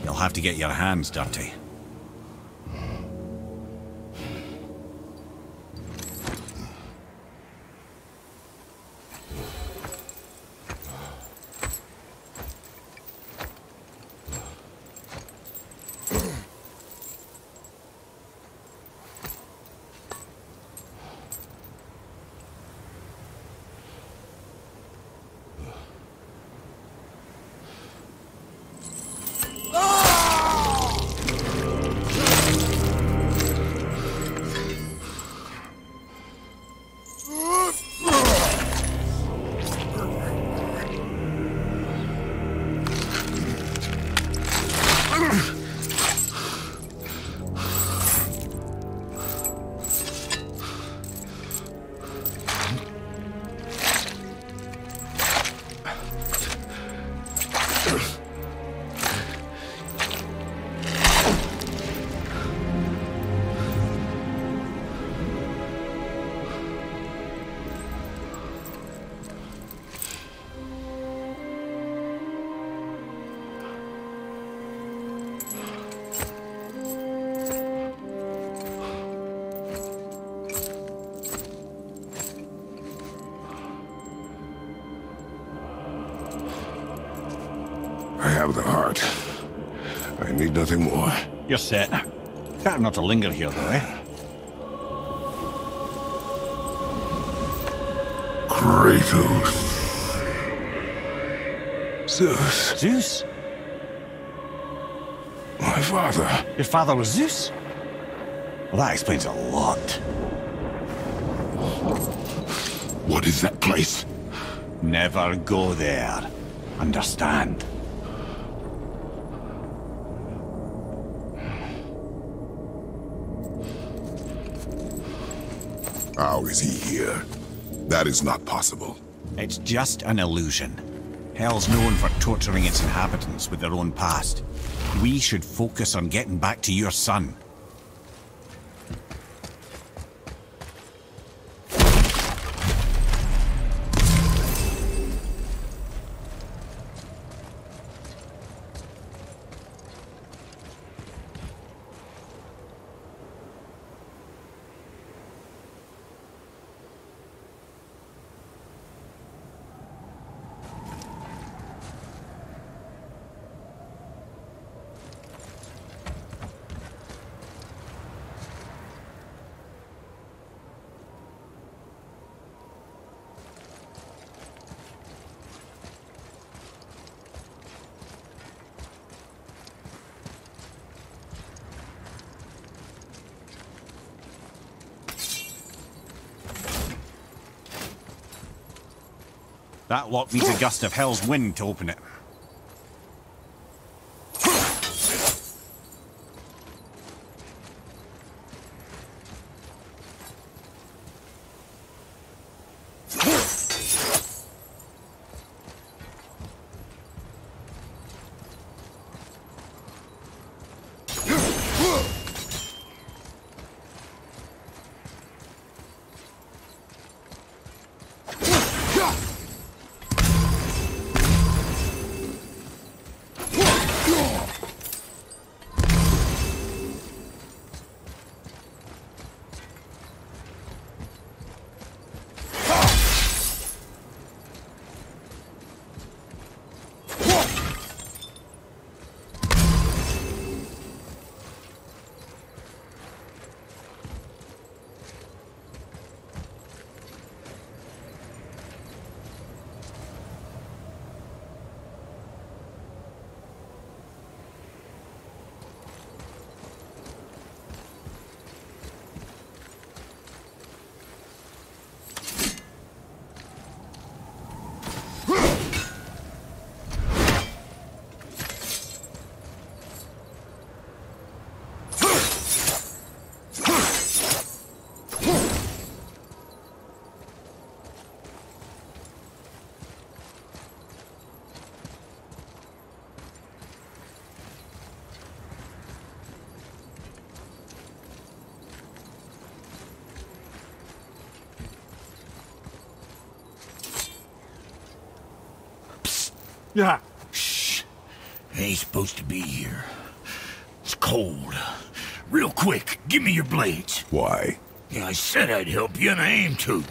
You'll have to get your hands dirty. You're set. Better not to linger here, though, eh? Kratos. Zeus. Zeus? My father. Your father was Zeus? Well, that explains a lot. What is that place? Never go there. Understand? How is he here? That is not possible. It's just an illusion. Hel's known for torturing its inhabitants with their own past. We should focus on getting back to your son. Lock needs a gust of Hel's wind to open it. Yeah. Shh. Ain't supposed to be here. It's cold. Real quick, give me your blades. Why? Yeah, I said I'd help you, and I aim to.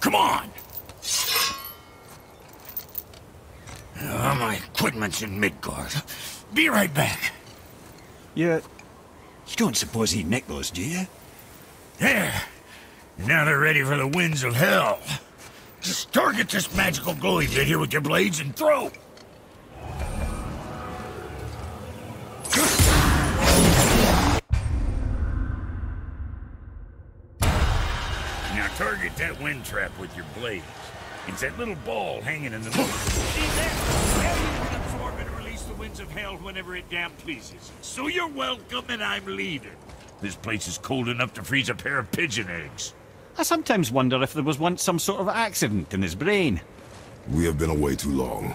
Come on. Uh, my equipment's in Midgard. Be right back. You... You don't suppose he nicked those, do you? There. Now they're ready for the winds of Hel. Just target this magical glowy bit here with your blades and throw. That wind trap with your blades. It's that little ball hanging in the middle. See that? Now you can absorb and release the winds of Hel whenever it damn pleases. So you're welcome and I'm leaving. This place is cold enough to freeze a pair of pigeon eggs. I sometimes wonder if there was once some sort of accident in his brain. We have been away too long.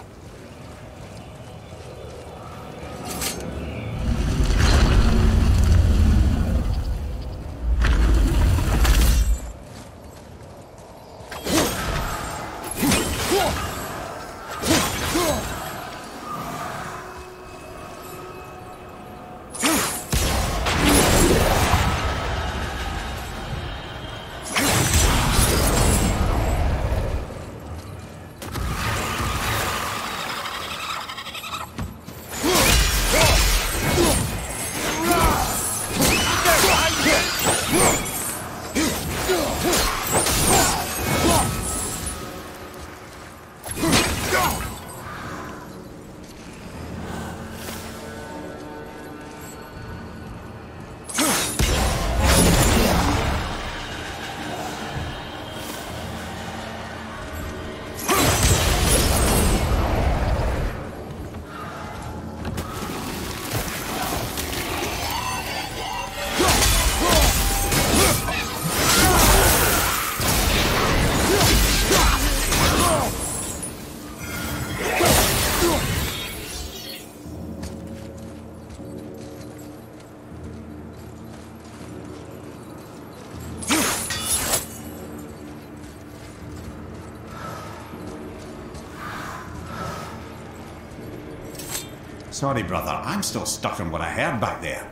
Sorry, brother. I'm still stuck on what I heard back there.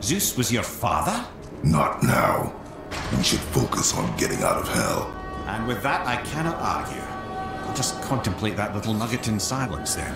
Zeus was your father? Not now. We should focus on getting out of Hel. And with that, I cannot argue. I'll just contemplate that little nugget in silence then.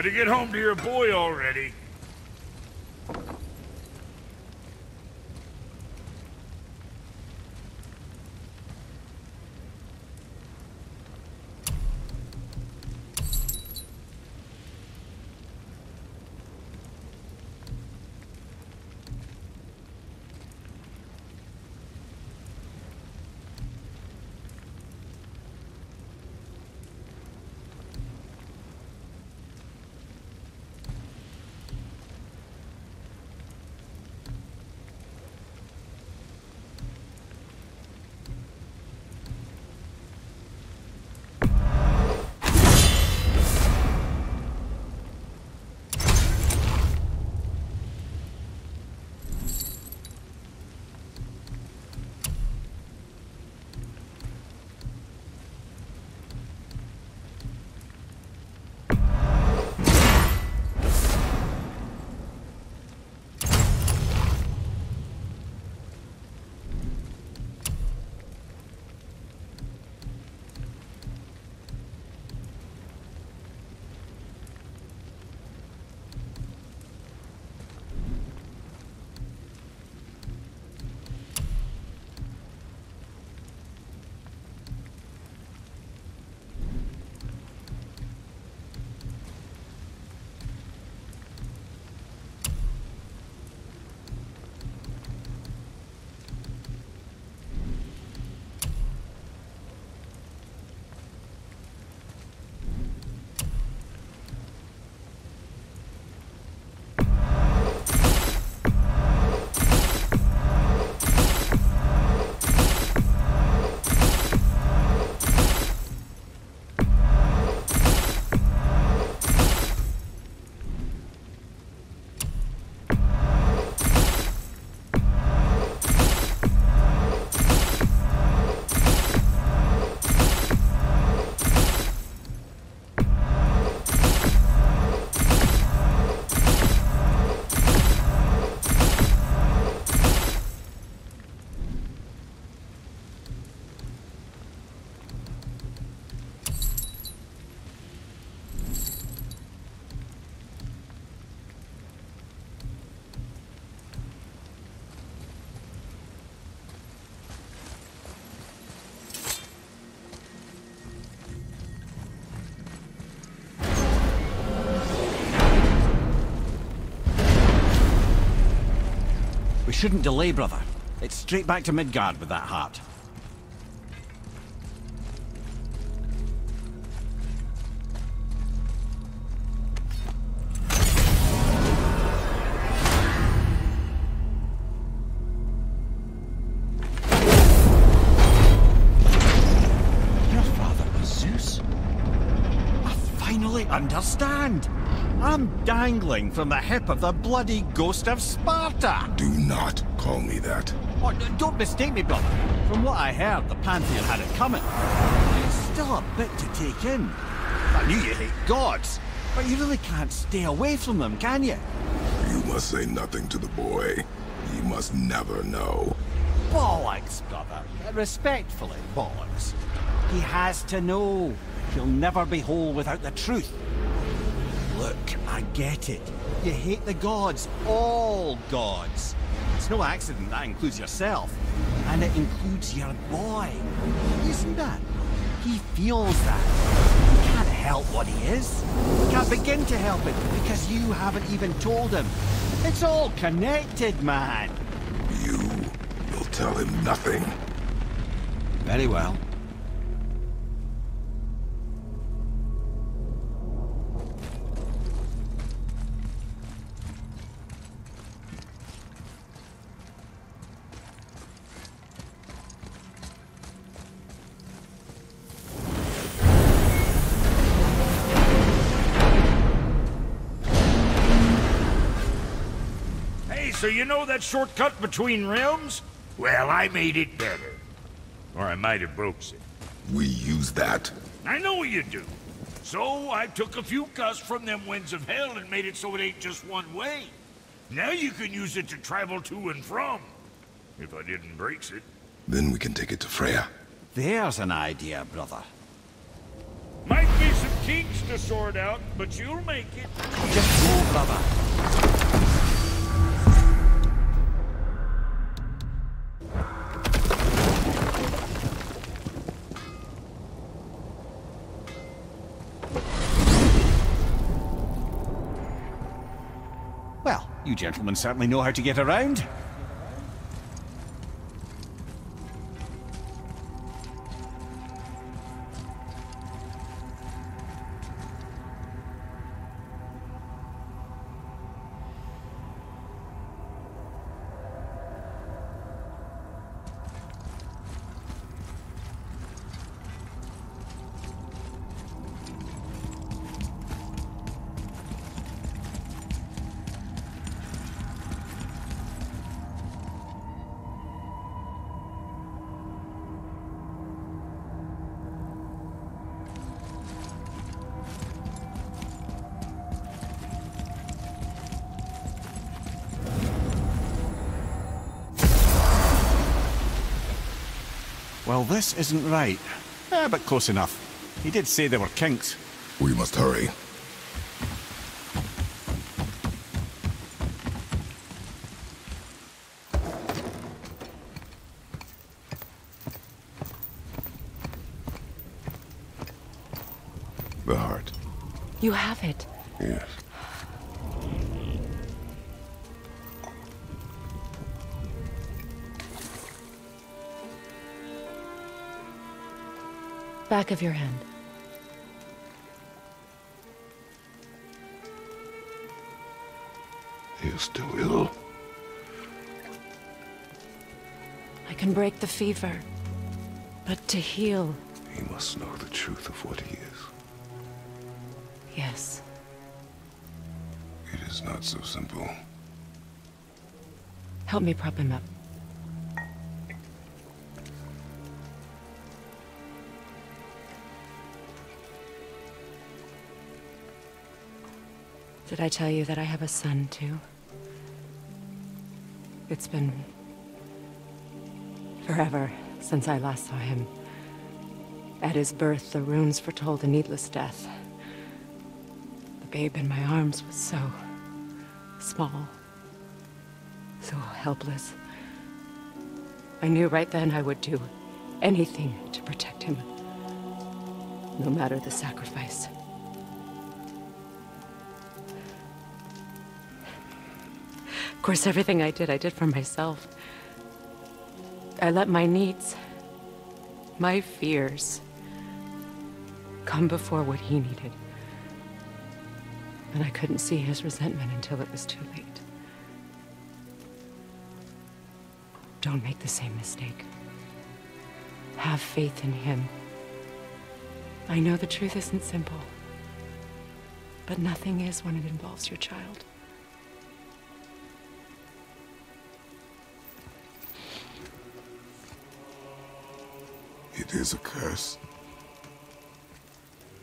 Better get home to your boy already. Shouldn't delay, brother. It's straight back to Midgard with that heart. Your father was Zeus? I finally understand. Dangling from the hip of the bloody ghost of Sparta. Do not call me that. Oh, don't mistake me, brother. From what I heard, the Pantheon had it coming. It's still a bit to take in. I knew you hate gods, but you really can't stay away from them, can you? You must say nothing to the boy. He must never know. Bollocks, brother. Respectfully, bollocks. He has to know. He'll never be whole without the truth. I get it. You hate the gods. All gods. It's no accident that includes yourself. And it includes your boy. Isn't that? He feels that. He can't help what he is. He can't begin to help it because you haven't even told him. It's all connected, man. You will tell him nothing. Very well. So you know that shortcut between realms? Well, I made it better. Or I might have broke it. We use that. I know you do. So I took a few cuss from them winds of Hel and made it so it ain't just one way. Now you can use it to travel to and from. If I didn't breaks it. Then we can take it to Freya. There's an idea, brother. Might be some kinks to sort out, but you'll make it. Just go, brother. Well, you gentlemen certainly know how to get around. This isn't right. Eh, but close enough. He did say there were kinks. We must hurry. The heart. You have it. Yes. Back of your hand. He is still ill. I can break the fever. But to heal, He must know the truth of what he is. yes. It is not so simple. Help me prop him up. Did I tell you that I have a son, too? It's been... forever since I last saw him. At his birth, the runes foretold a needless death. The babe in my arms was so... small. So helpless. I knew right then I would do anything to protect him. No matter the sacrifice. Of course, everything I did, I did for myself. I let my needs, my fears, come before what he needed. And I couldn't see his resentment until it was too late. Don't make the same mistake. Have faith in him. I know the truth isn't simple, but nothing is when it involves your child. It is a curse.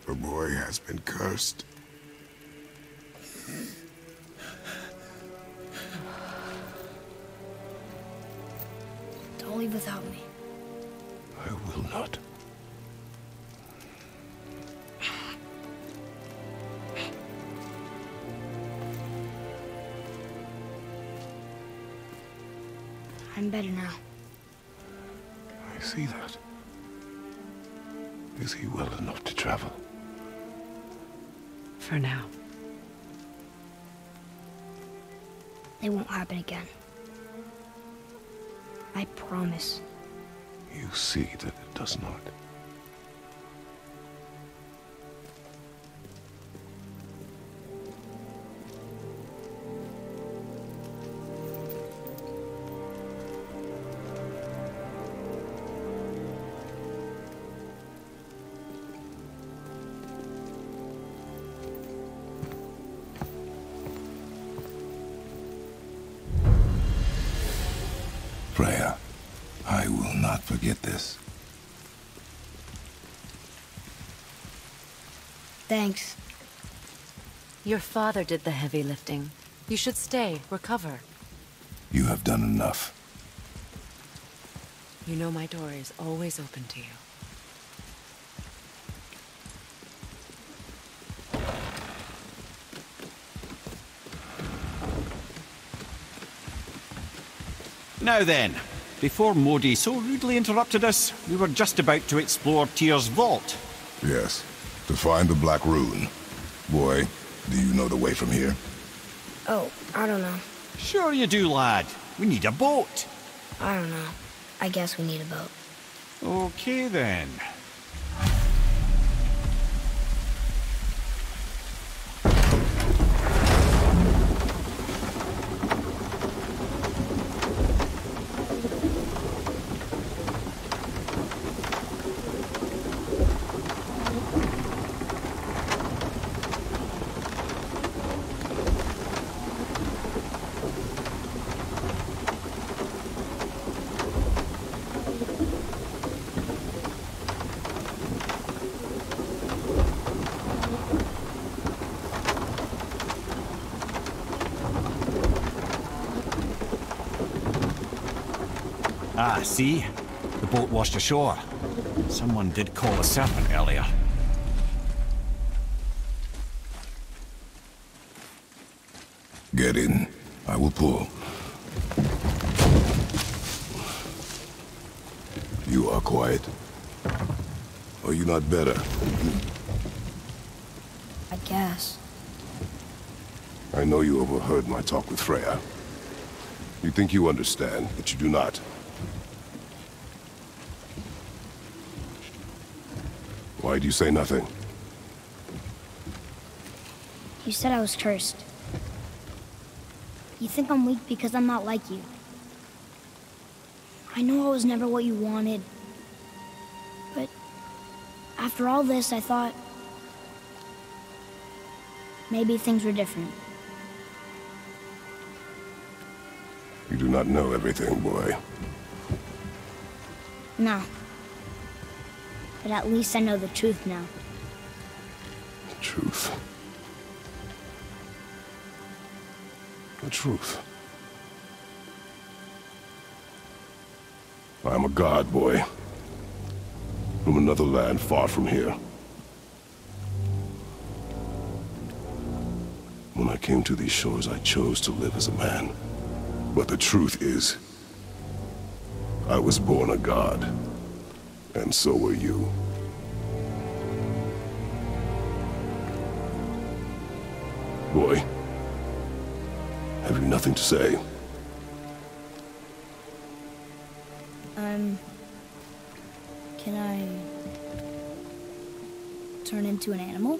The boy has been cursed. Don't leave without me. I will not. I'm better now. I see that. Is he well enough to travel? For now. It won't happen again. I promise. You see that it does not. Your father did the heavy lifting. You should stay, recover. You have done enough. You know my door is always open to you. Now then, before Modi so rudely interrupted us, we were just about to explore Tyr's vault. Yes, to find the Black Rune. Boy, do you know the way from here? Oh, I don't know. Sure you do, lad. We need a boat. I don't know. I guess we need a boat. Okay then. Ah, see? The boat washed ashore. Someone did call a serpent earlier. Get in. I will pull. You are quiet. Are you not better? I guess. I know you overheard my talk with Freya. You think you understand, but you do not. Why do you say nothing? You said I was cursed. You think I'm weak because I'm not like you. I know I was never what you wanted. But after all this, I thought maybe things were different. You do not know everything, boy. No. But at least I know the truth now. The truth. The truth. I am a god, boy. From another land far from here. When I came to these shores, I chose to live as a man. But the truth is, I was born a god. And so were you. Boy, have you nothing to say? Um... Can I... turn into an animal?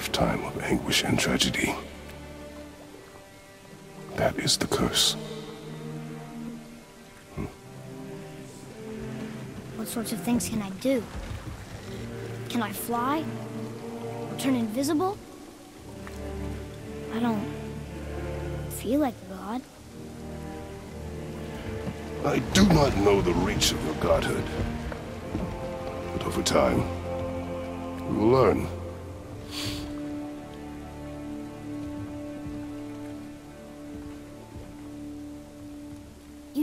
Lifetime of anguish and tragedy. That is the curse. Hmm. What sorts of things can I do? Can I fly? Or turn invisible? I don't feel like a god. I do not know the reach of your godhood. But over time, you will learn.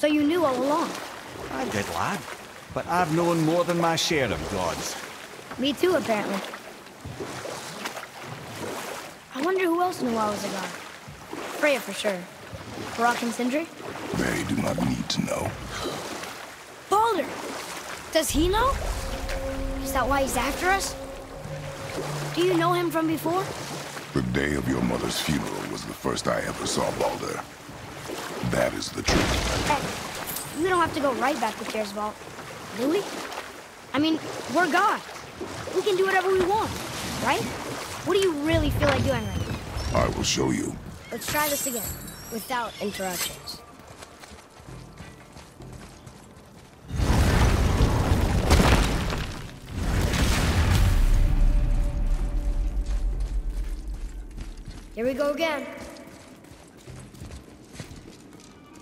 So you knew all along? I did, lad. But I've known more than my share of gods. Me too, apparently. I wonder who else knew I was a god. Freya for sure. Brok and Sindri? They do not need to know. Baldur! Does he know? Is that why he's after us? Do you know him from before? The day of your mother's funeral was the first I ever saw Baldur. That is the truth. Hey, we don't have to go right back to Tyr's Vault, do we? I mean, we're God. We can do whatever we want, right? What do you really feel like doing right now? I will show you. Let's try this again, without interruptions. Here we go again.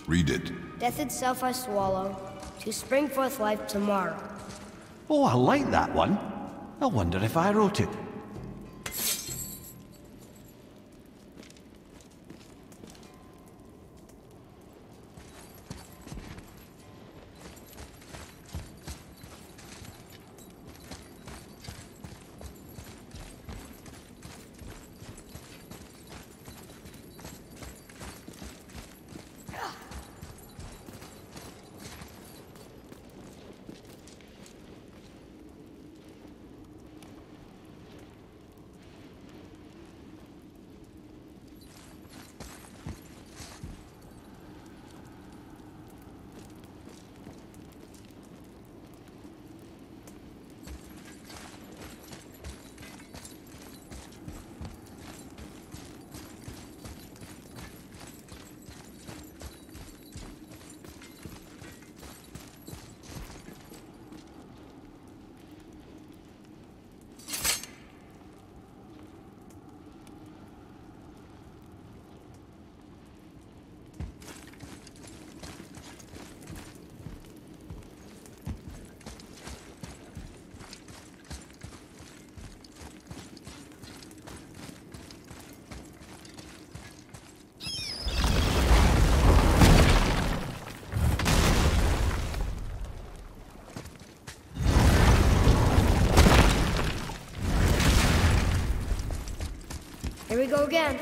Read it. Death itself I swallow, to spring forth life tomorrow. Oh, I like that one. I wonder if I wrote it. Here go again.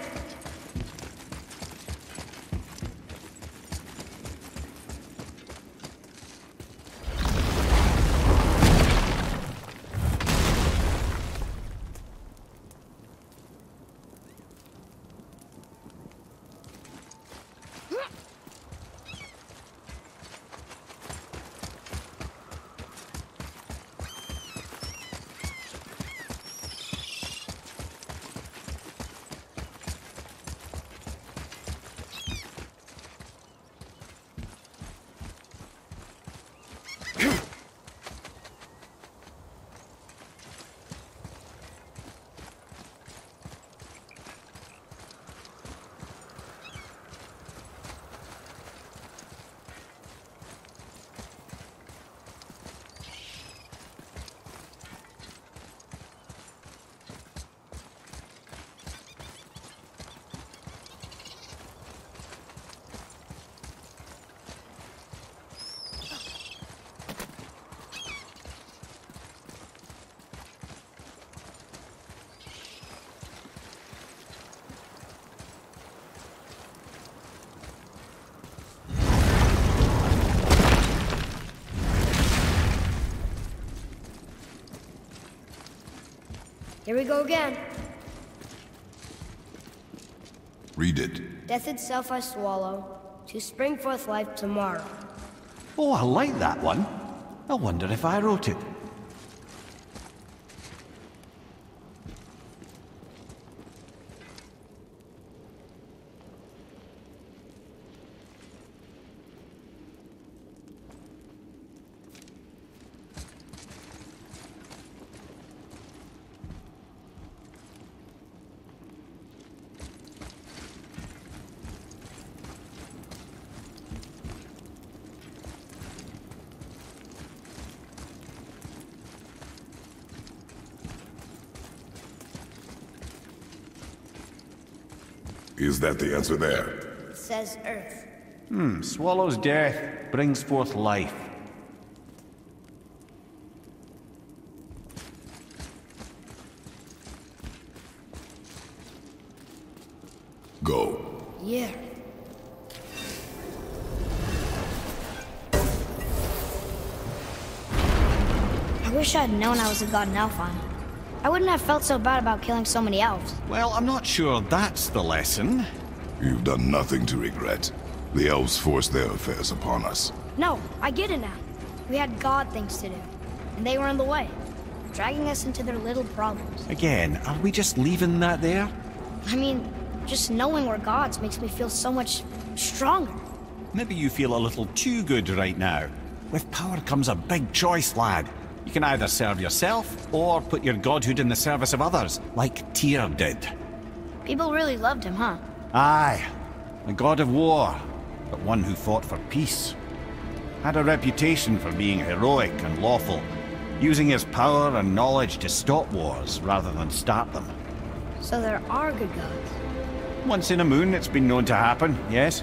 Here we go again. Read it. Death itself I swallow, to spring forth life tomorrow. Oh, I like that one. I wonder if I wrote it. Is that the answer there? It says Earth. Hmm, swallows death, brings forth life. Go. Yeah. I wish I'd known I was a god in Alfheim. I wouldn't have felt so bad about killing so many elves. Well, I'm not sure that's the lesson. You've done nothing to regret. The elves forced their affairs upon us. No, I get it now. We had god things to do, and they were in the way, dragging us into their little problems. Again, are we just leaving that there? I mean, just knowing we're gods makes me feel so much stronger. Maybe you feel a little too good right now. With power comes a big choice, lad. You can either serve yourself, or put your godhood in the service of others, like Tyr did. People really loved him, huh? Aye, a god of war, but one who fought for peace. Had a reputation for being heroic and lawful, using his power and knowledge to stop wars rather than start them. So there are good gods. Once in a moon, it's been known to happen, yes?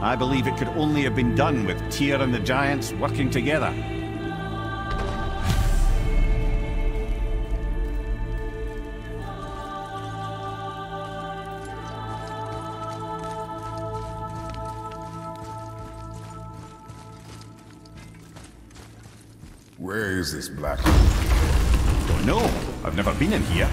I believe it could only have been done with Tyr and the Giants working together. Where is this black? Don't know. I've never been in here.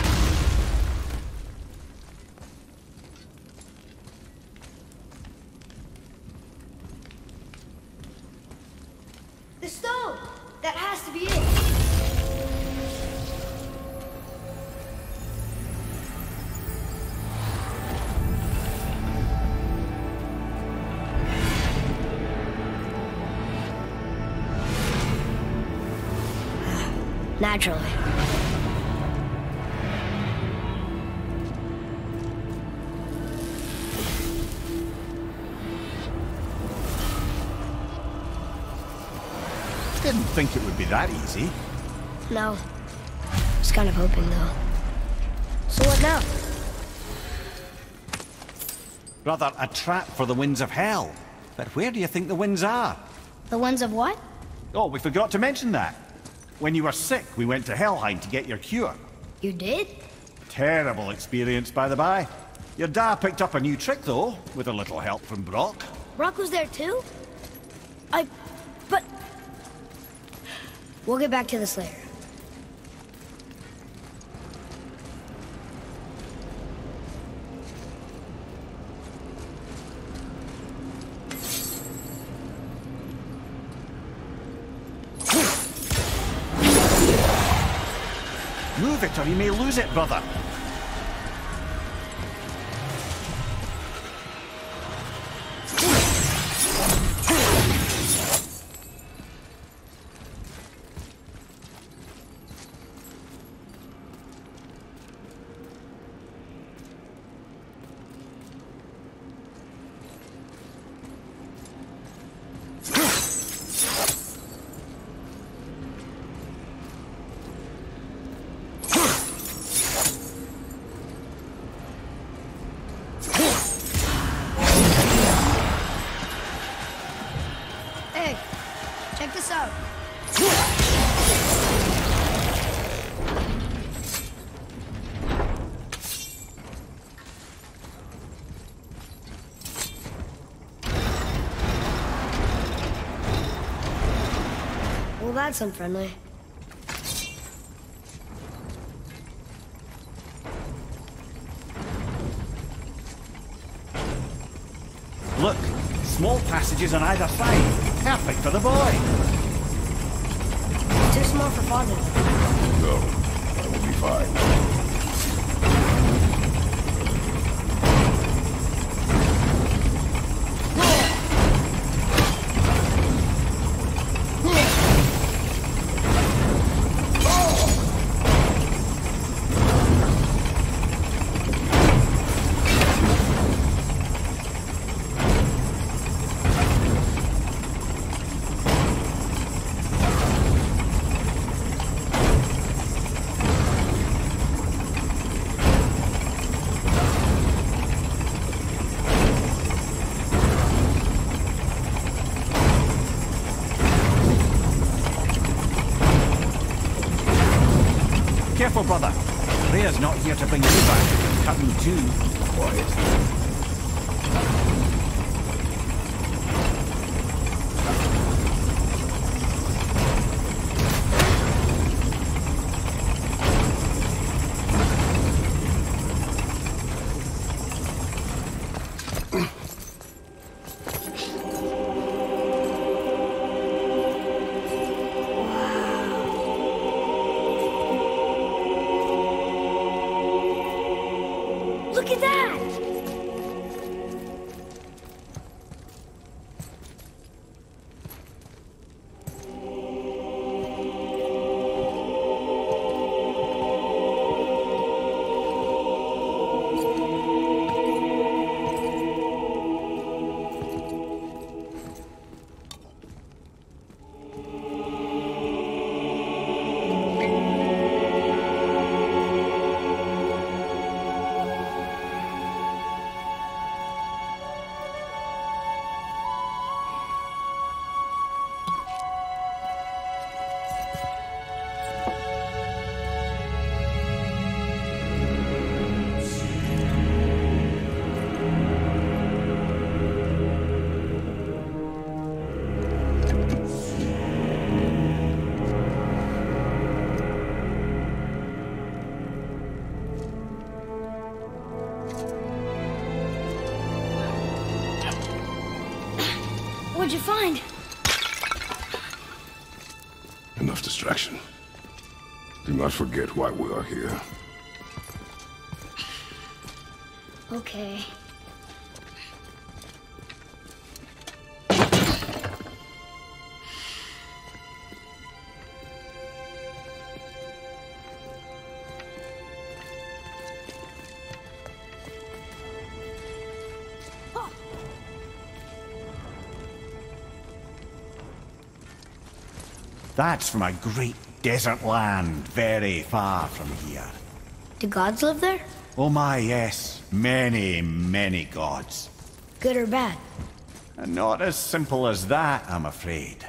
No. Was kind of hoping, though. So what now? Rather, a trap for the winds of Hel. But where do you think the winds are? The winds of what? Oh, we forgot to mention that. When you were sick, we went to Helheim to get your cure. You did? Terrible experience, by the by. Your dad picked up a new trick, though, with a little help from Brok. Brok was there too? I... but... We'll get back to this later. Move it or you may lose it, brother. glad I'm friendly. Look, small passages on either side. Bring you back. Cut me find? Enough distraction. Do not forget why we are here. Okay. That's from a great desert land, very far from here. Do gods live there? Oh my, yes. Many, many gods. Good or bad? Not as simple as that, I'm afraid.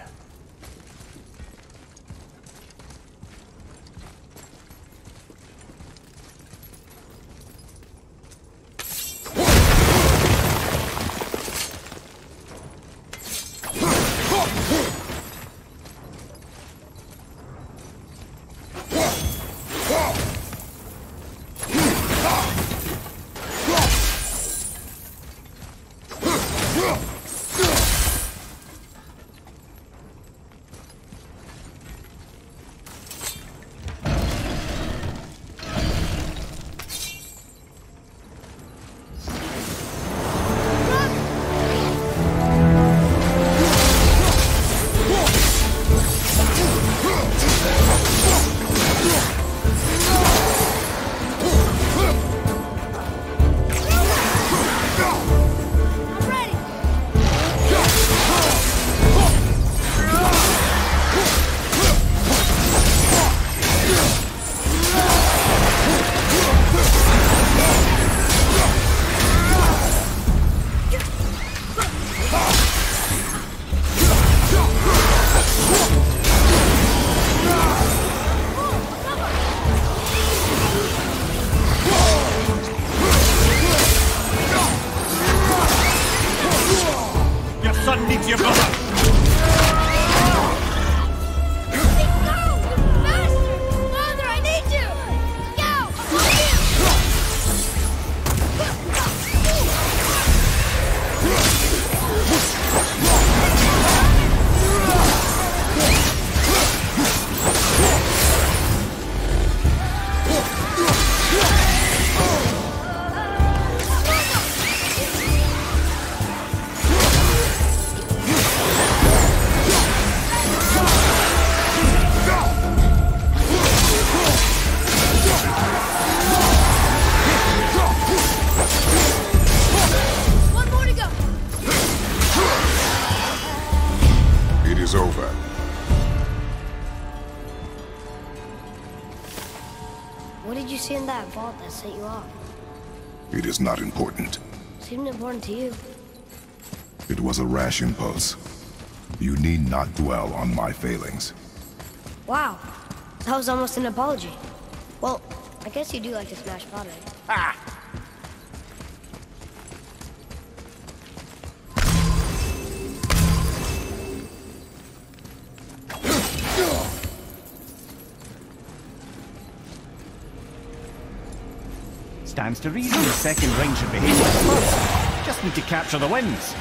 To you. It was a rash impulse. You need not dwell on my failings. Wow. That was almost an apology. Well, I guess you do like to smash pottery. Ah! Stands to reason the second ring should Just need to capture the wins.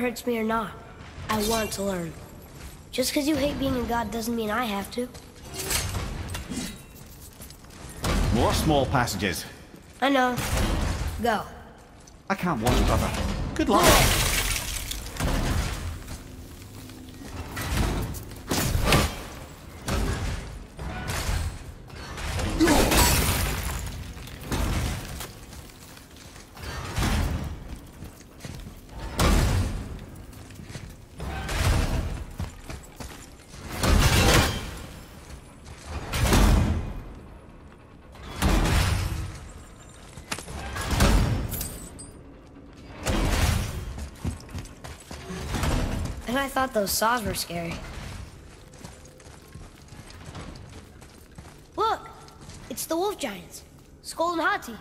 Hurts me or not. I want to learn. Just because you hate being a god doesn't mean I have to. More small passages. I know. Go. I can't watch brother. Good luck. Thought those saws were scary. Look! It's the wolf giants. Sköll and Hati.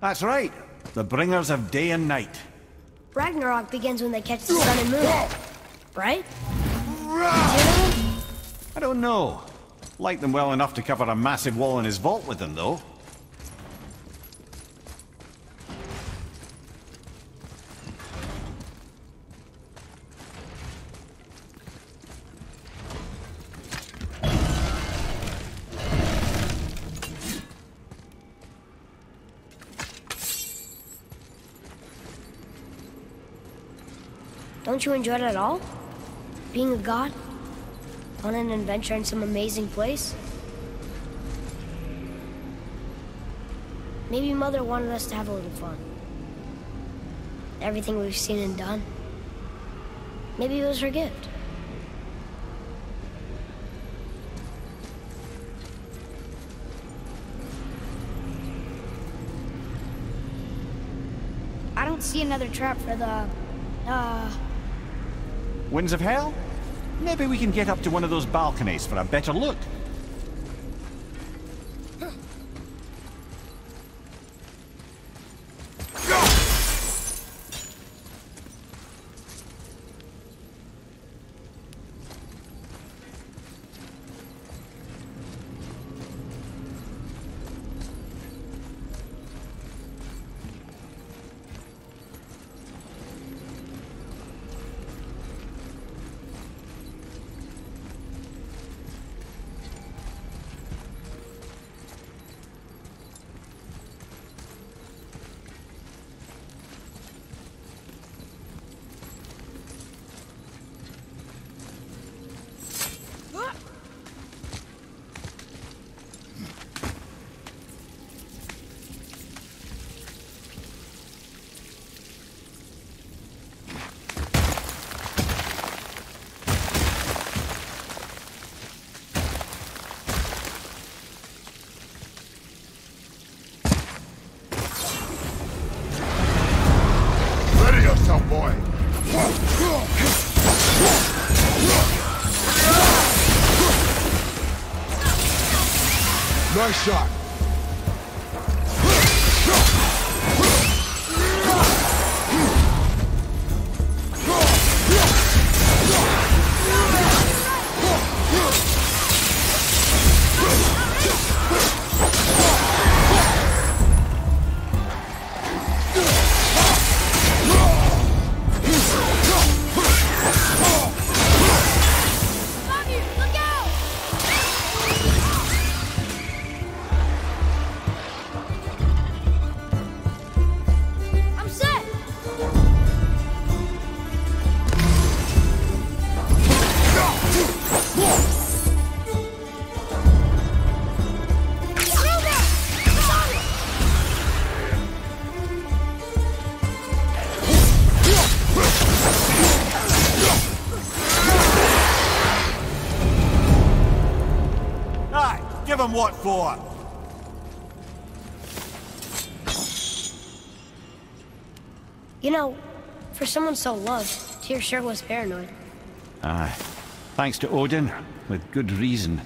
That's right. The bringers of day and night. Ragnarok begins when they catch the sun and moon. Right? Do you know them? I don't know. Like them well enough to cover a massive wall in his vault with them, though. You enjoy it at all? Being a god? On an adventure in some amazing place? Maybe Mother wanted us to have a little fun. Everything we've seen and done. Maybe it was her gift. I don't see another trap for the, uh, Winds of Hel? Maybe we can get up to one of those balconies for a better look. Nice shot! Them what for? You know, for someone so loved, Tyr sure was paranoid. Aye. Thanks to Odin, with good reason.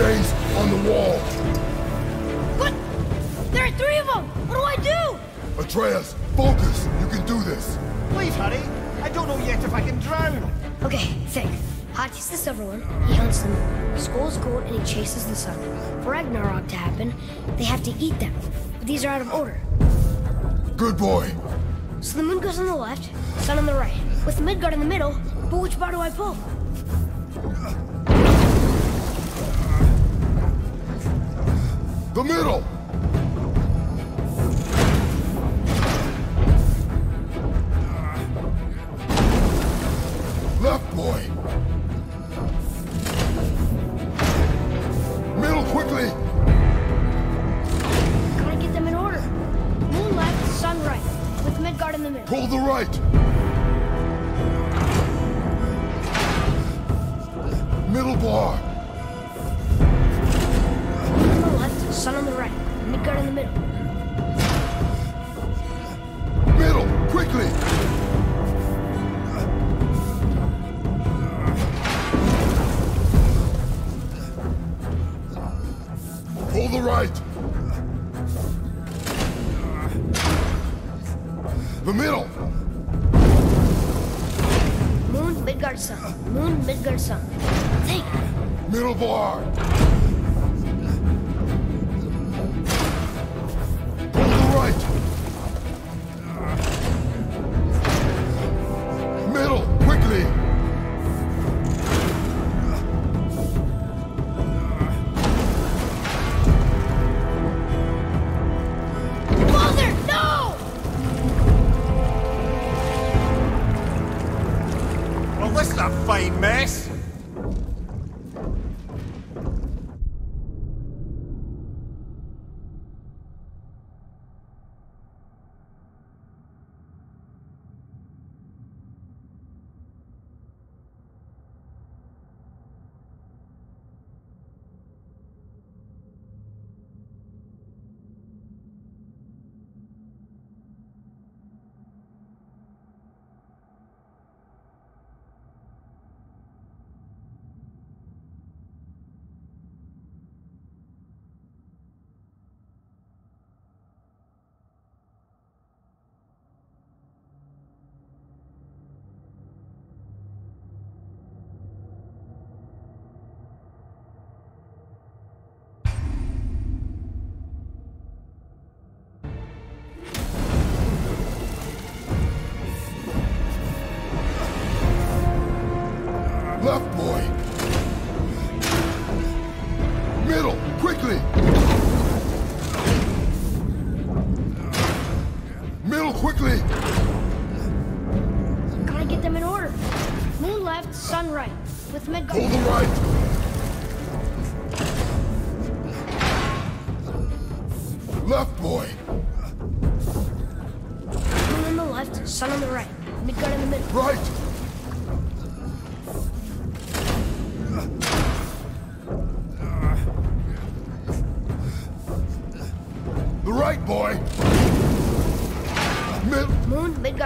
Pull chains on the wall. But there are three of them. What do I do? Atreus, focus! You can do this! Please hurry. I don't know yet if I can drown. Okay, think. Hati's the silver one. He hunts them. Sköll's gold and he chases the sun. For Ragnarok to happen, they have to eat them. But these are out of order. Good boy! So the moon goes on the left, sun on the right. With the Midgard in the middle, but which bar do I pull? The middle!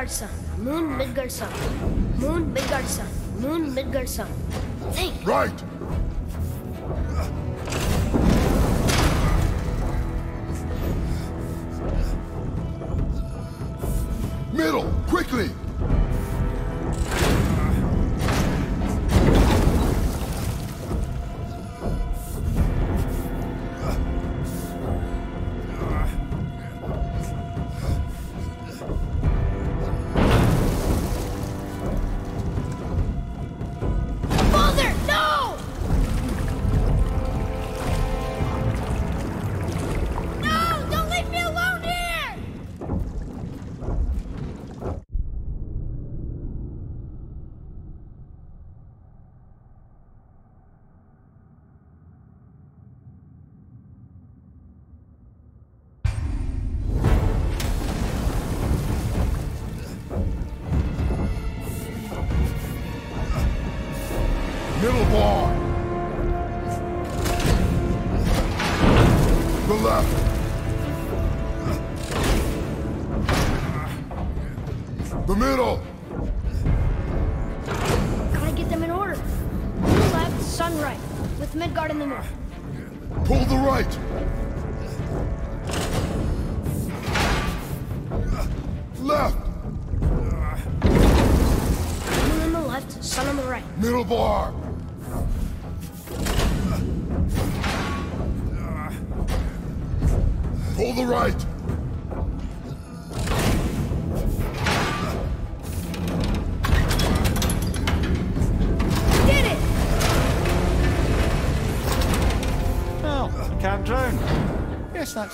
Moon, Midgard, sun. Moon, sun. Moon, Midgard, sun. Moon, Midgard, sun. Think. Right!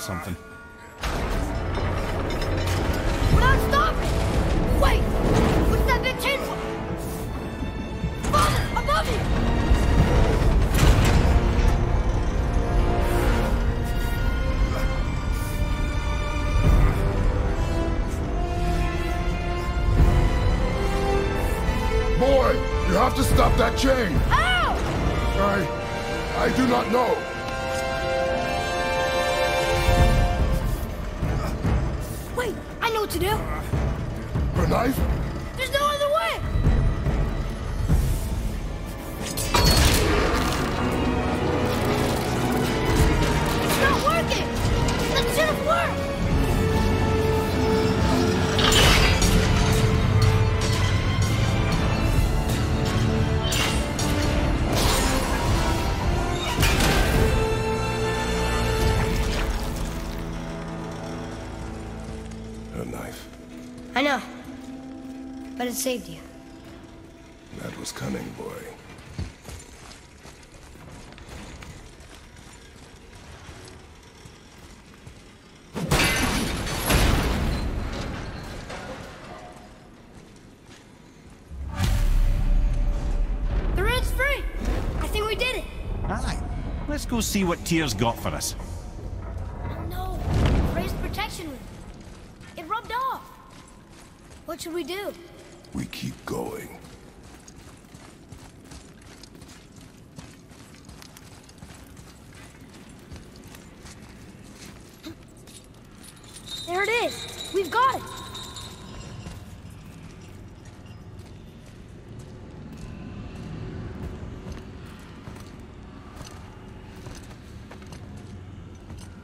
Yes, that's something. Without stopping! Wait! What's that big chain for? Father, above you! Boy, you have to stop that chain! It saved you. That was cunning, boy. The red's free! I think we did it! Aye. Let's go see what Tyr's got for us. Oh no! Raised protection room. It rubbed off. What should we do? We keep going. There it is! We've got it!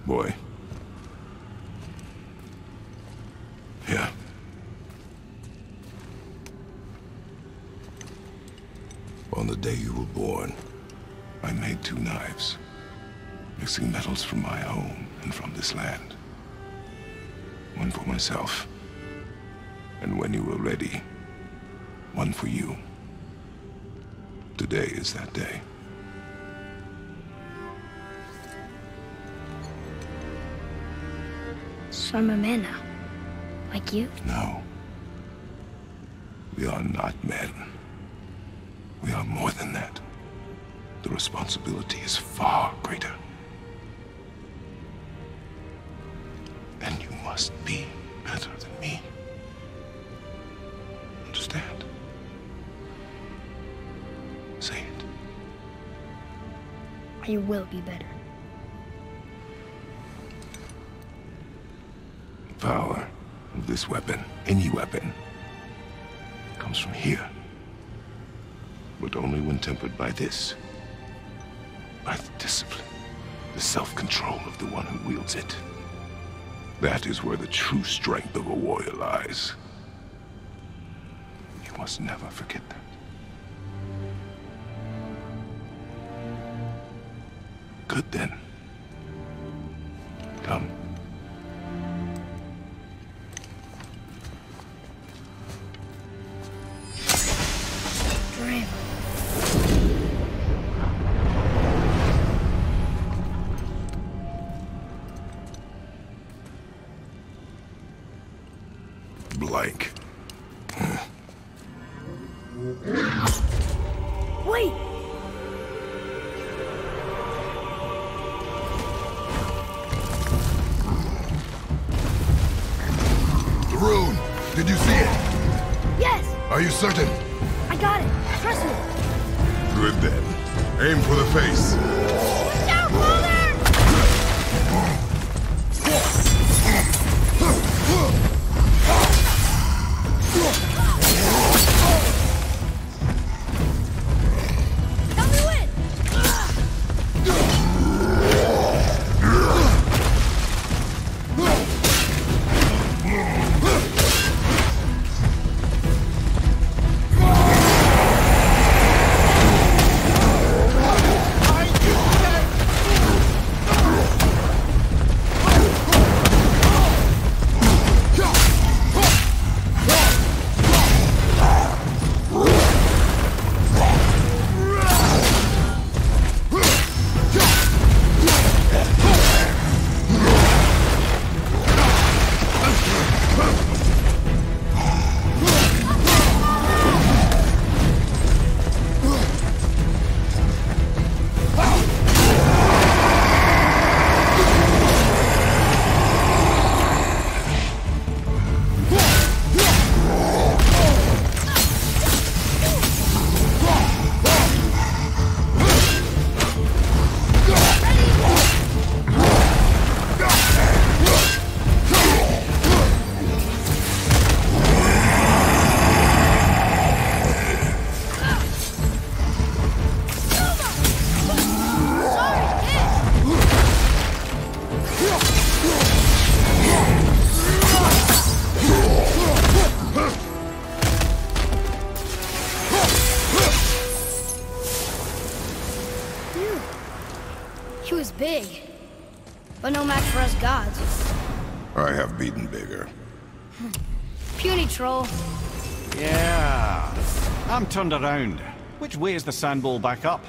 Boy. Yeah. On the day you were born, I made two knives, mixing metals from my home and from this land. One for myself, and when you were ready, one for you. Today is that day. So I'm a man now. Like you? No. We are not men. We are more than that. The responsibility is far greater. And you must be better than me. Understand? Say it. I will be better. This weapon, any weapon, comes from here. But only when tempered by this. By the discipline, the self-control of the one who wields it. That is where the true strength of a warrior lies. You must never forget that. Good then. Yeah. I'm turned around. Which way is the sandball back up?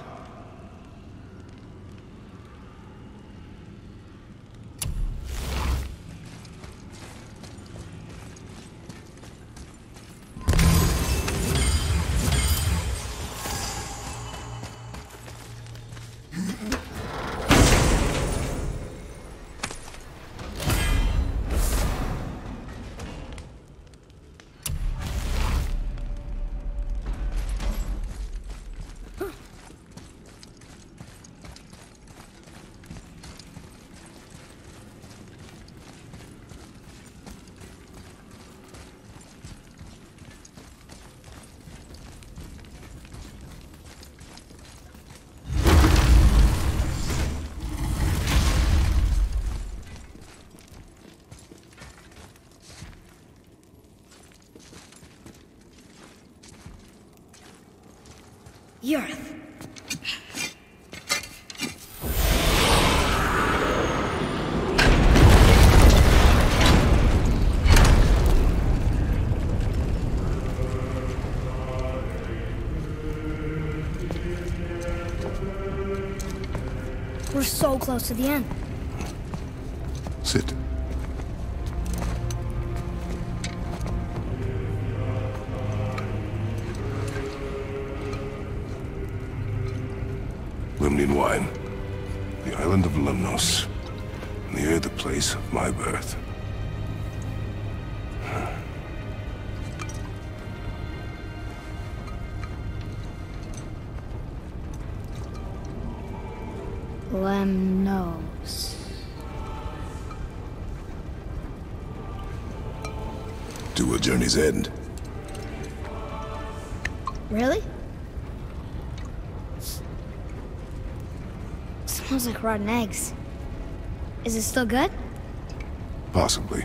Close to the end. Journey's end. Really? Smells like rotten eggs. Is it still good? Possibly.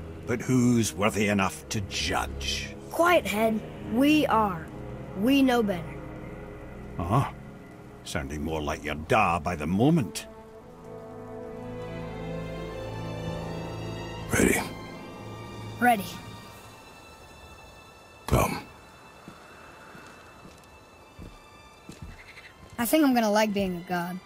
but who's worthy enough to judge? Quiet head. We are. We know better. Uh-huh. Sounding more like your da by the moment. Ready. Ready. Come. I think I'm gonna like being a god.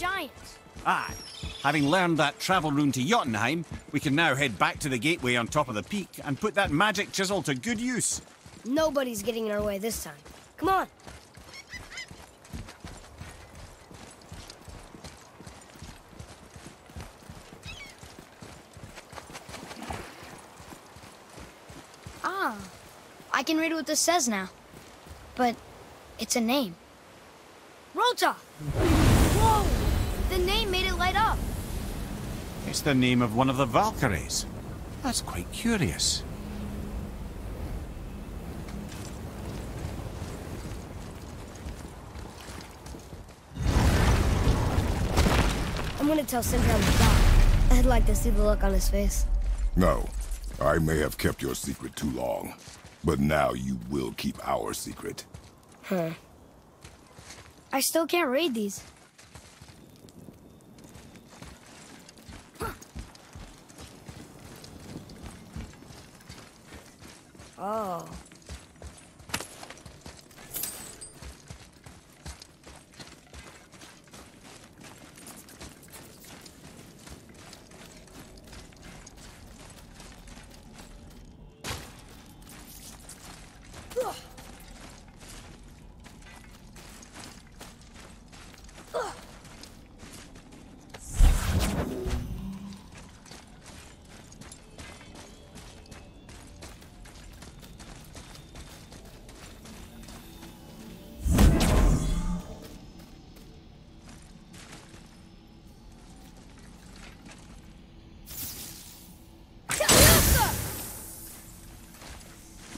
Gonna go see the giants. Aye. Having learned that travel rune to Jotunheim, we can now head back to the gateway on top of the peak and put that magic chisel to good use. Nobody's getting in our way this time. Come on. Ah, I can read what this says now. But it's a name. Rota! It's the name of one of the Valkyries. That's quite curious. I'm gonna tell Sindri I'm the god. I'd like to see the look on his face. No. I may have kept your secret too long. But now you will keep our secret. Huh. I still can't read these. Oh.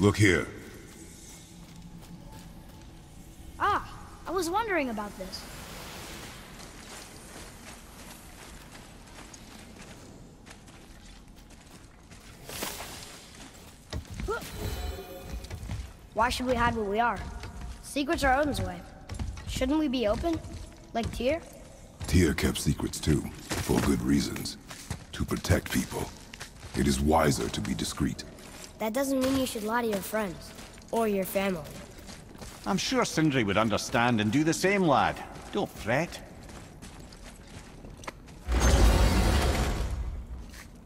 Look here. Ah, I was wondering about this. Why should we hide what we are? Secrets are Odin's way. Shouldn't we be open? Like Tyr? Tyr kept secrets too, for good reasons. To protect people. It is wiser to be discreet. That doesn't mean you should lie to your friends. Or your family. I'm sure Sindri would understand and do the same, lad. Don't fret.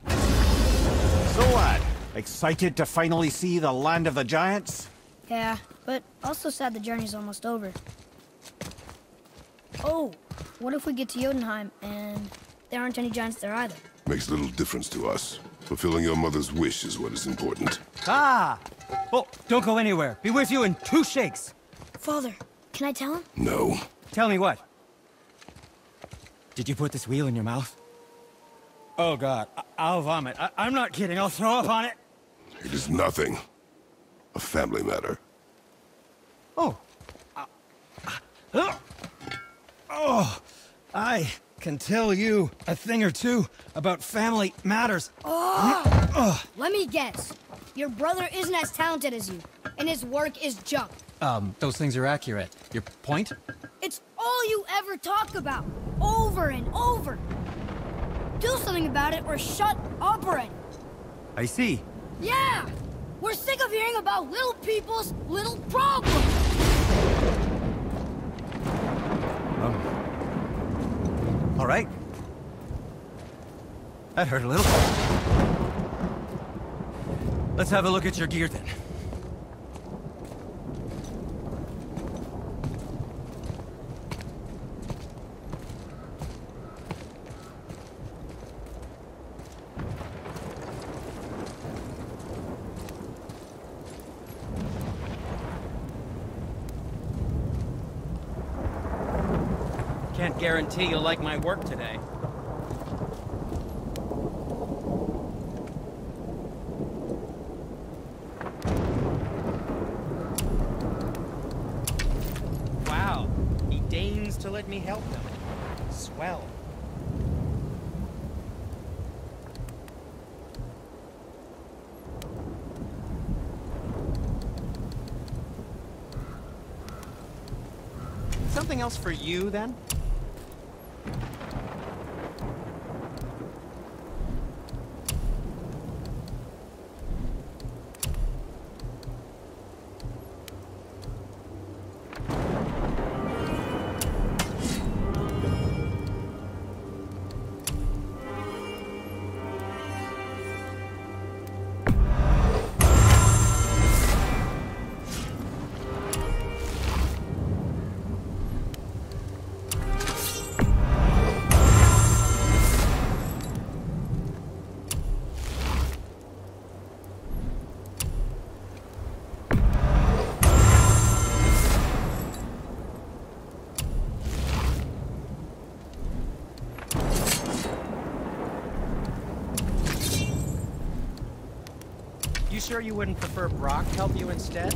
So, lad, excited to finally see the land of the giants? Yeah, but also sad the journey's almost over. Oh, what if we get to Jotunheim and there aren't any giants there either? Makes little difference to us. Fulfilling your mother's wish is what is important. Ah! Oh, don't go anywhere. Be with you in two shakes. Father, can I tell him? No. Tell me what? Did you put this wheel in your mouth? Oh, God. I will vomit. I I'm not kidding. I'll throw up on it. It is nothing. A family matter. Oh. Uh, uh, oh. I can tell you a thing or two about family matters. Oh! Let me guess. Your brother isn't as talented as you, and his work is junk. Um, those things are accurate. Your point? It's all you ever talk about, over and over. Do something about it or shut up already. I see. Yeah! We're sick of hearing about little people's little problems! Um. All right. That hurt a little. Let's have a look at your gear then. Can't guarantee you'll like my work today. Wow, he deigns to let me help him. Swell. Something else for you, then? Sure you wouldn't prefer Brok help you instead?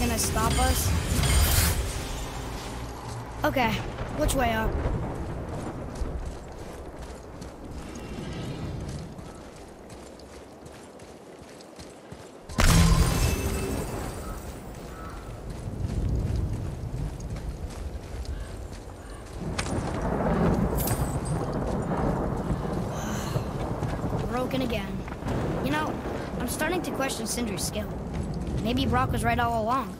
gonna stop us? Okay, which way up? Maybe Brok was right all along.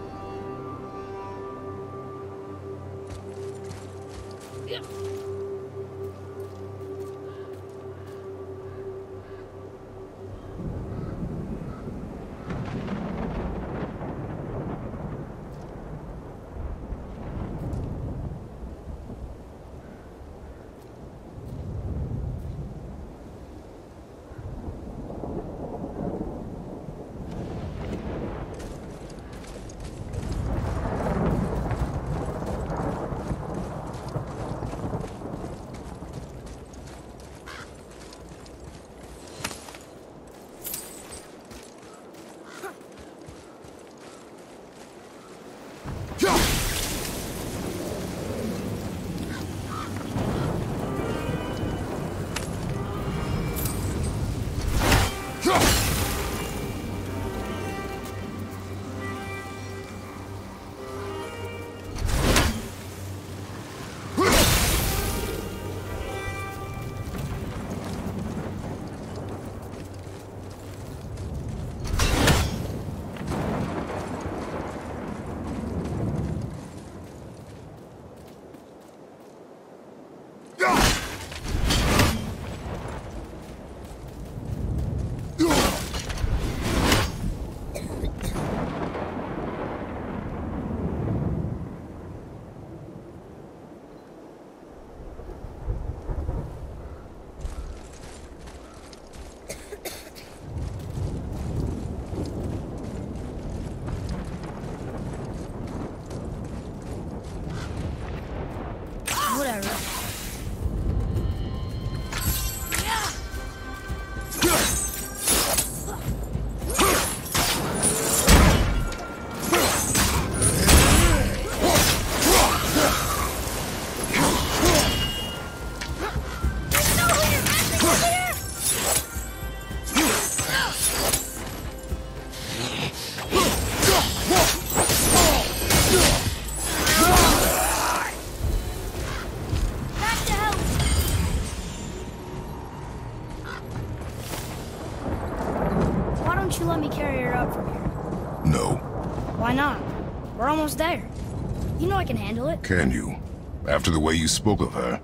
Can handle it. Can you? After the way you spoke of her?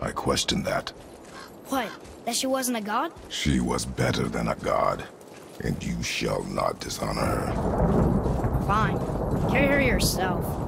I question that. What? That she wasn't a god? She was better than a god, and you shall not dishonor her. Fine. Carry her yourself.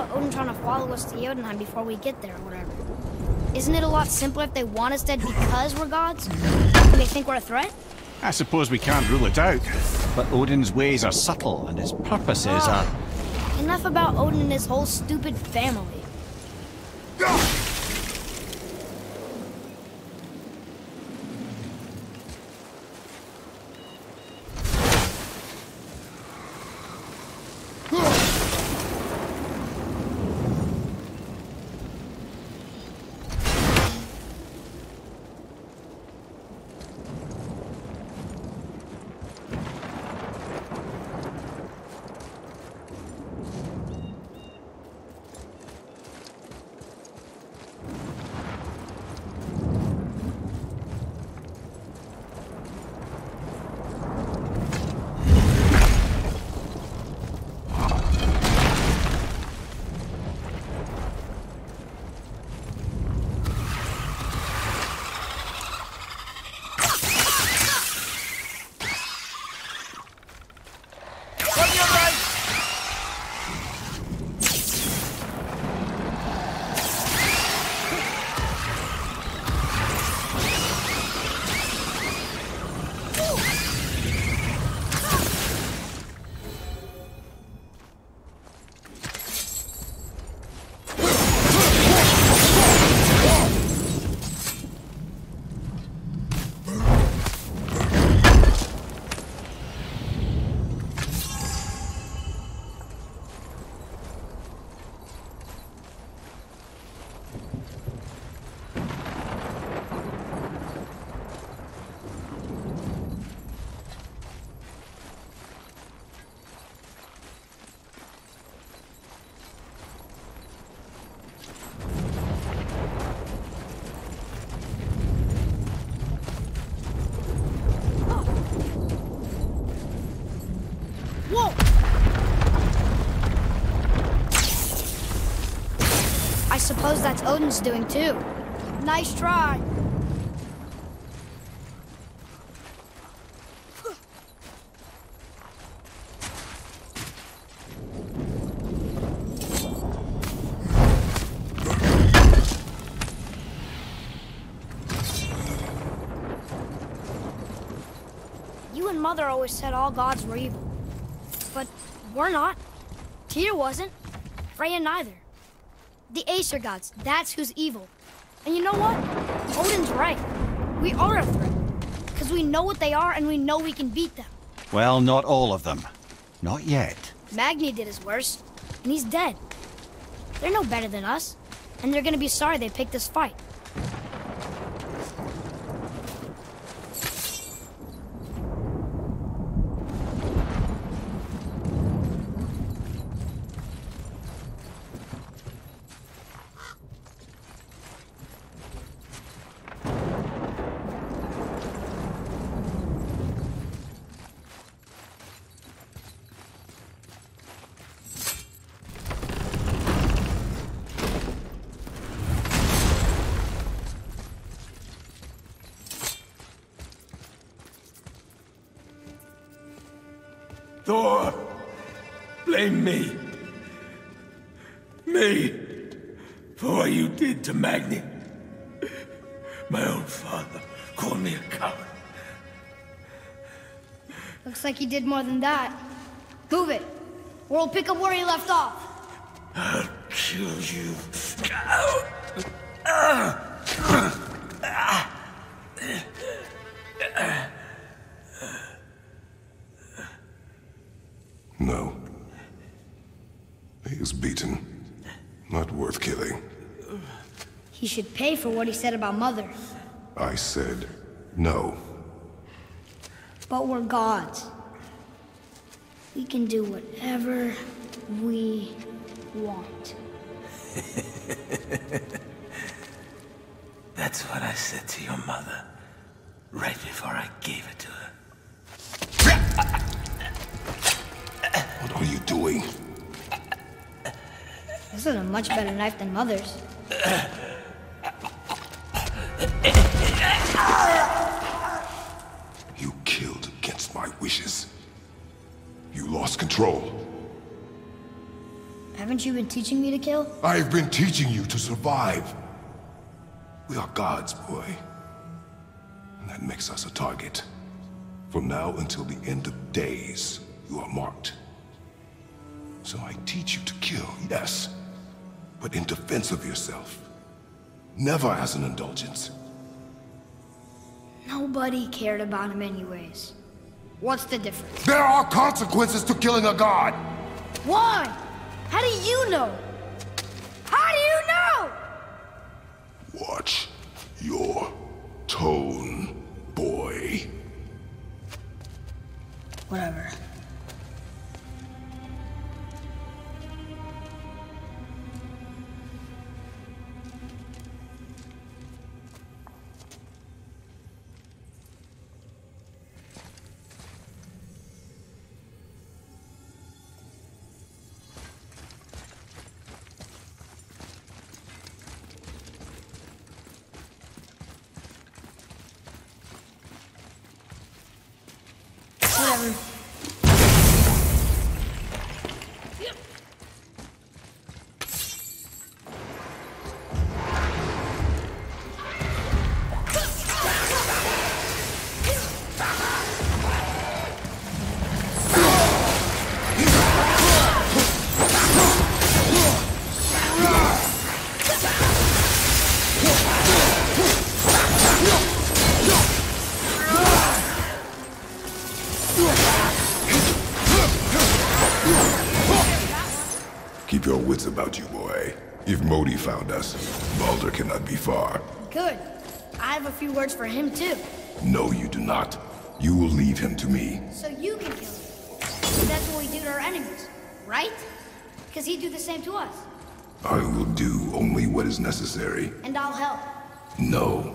About Odin trying to follow us to Jotunheim before we get there or whatever? Isn't it a lot simpler if they want us dead because we're gods? And they think we're a threat? I suppose we can't rule it out. But Odin's ways are subtle, and his purposes ah. are... Enough about Odin and his whole stupid family. Suppose that's Odin's doing too. Nice try. You and Mother always said all gods were evil. But we're not. Tyr wasn't. Freya neither. Aesir gods, that's who's evil. And you know what? Odin's right. We are a threat. Because we know what they are and we know we can beat them. Well, not all of them. Not yet. Magni did his worst, and he's dead. They're no better than us, and they're gonna be sorry they picked this fight. Did more than that. Move it, or we'll pick up where he left off. I'll kill you. No. He is beaten. Not worth killing. He should pay for what he said about Mother. I said no. But we're gods. We can do whatever we want. That's what I said to your mother. Right before I gave it to her. What are you doing? This is a much better knife than Mother's. teaching me to kill? I've been teaching you to survive. We are gods, boy. And that makes us a target. From now until the end of days, you are marked. So I teach you to kill, yes. But in defense of yourself. Never as an indulgence. Nobody cared about him anyways. What's the difference? There are consequences to killing a god! Why? How do you know? How do you know? Watch your tone, boy. Whatever. Whatever. About you, boy. If Modi found us, Baldur cannot be far. Good. I have a few words for him too. No, you do not. You will leave him to me. So you can kill him. That's what we do to our enemies, right? Because he'd do the same to us. I will do only what is necessary. And I'll help. No.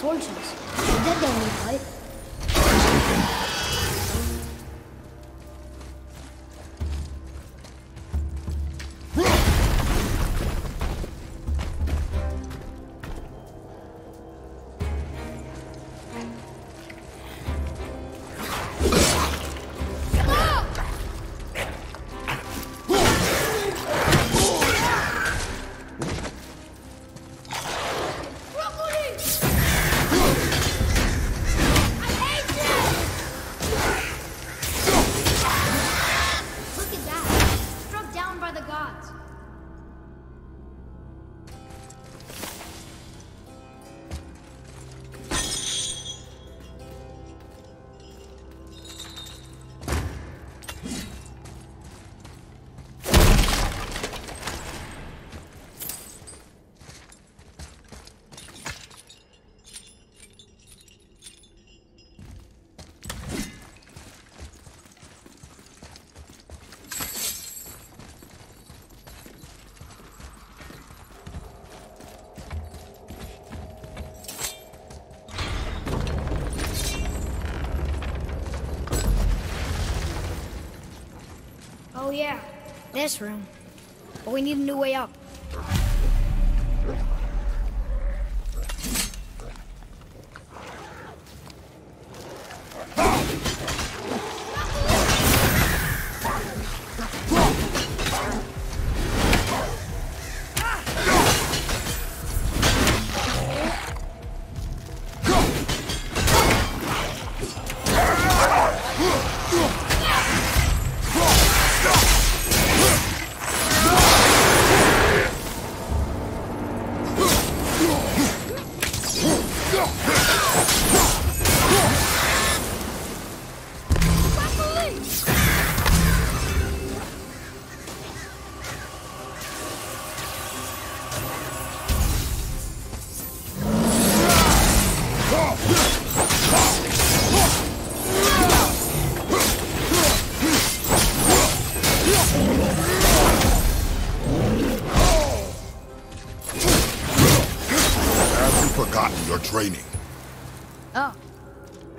Think lit Oh, yeah, this room. But we need a new way up.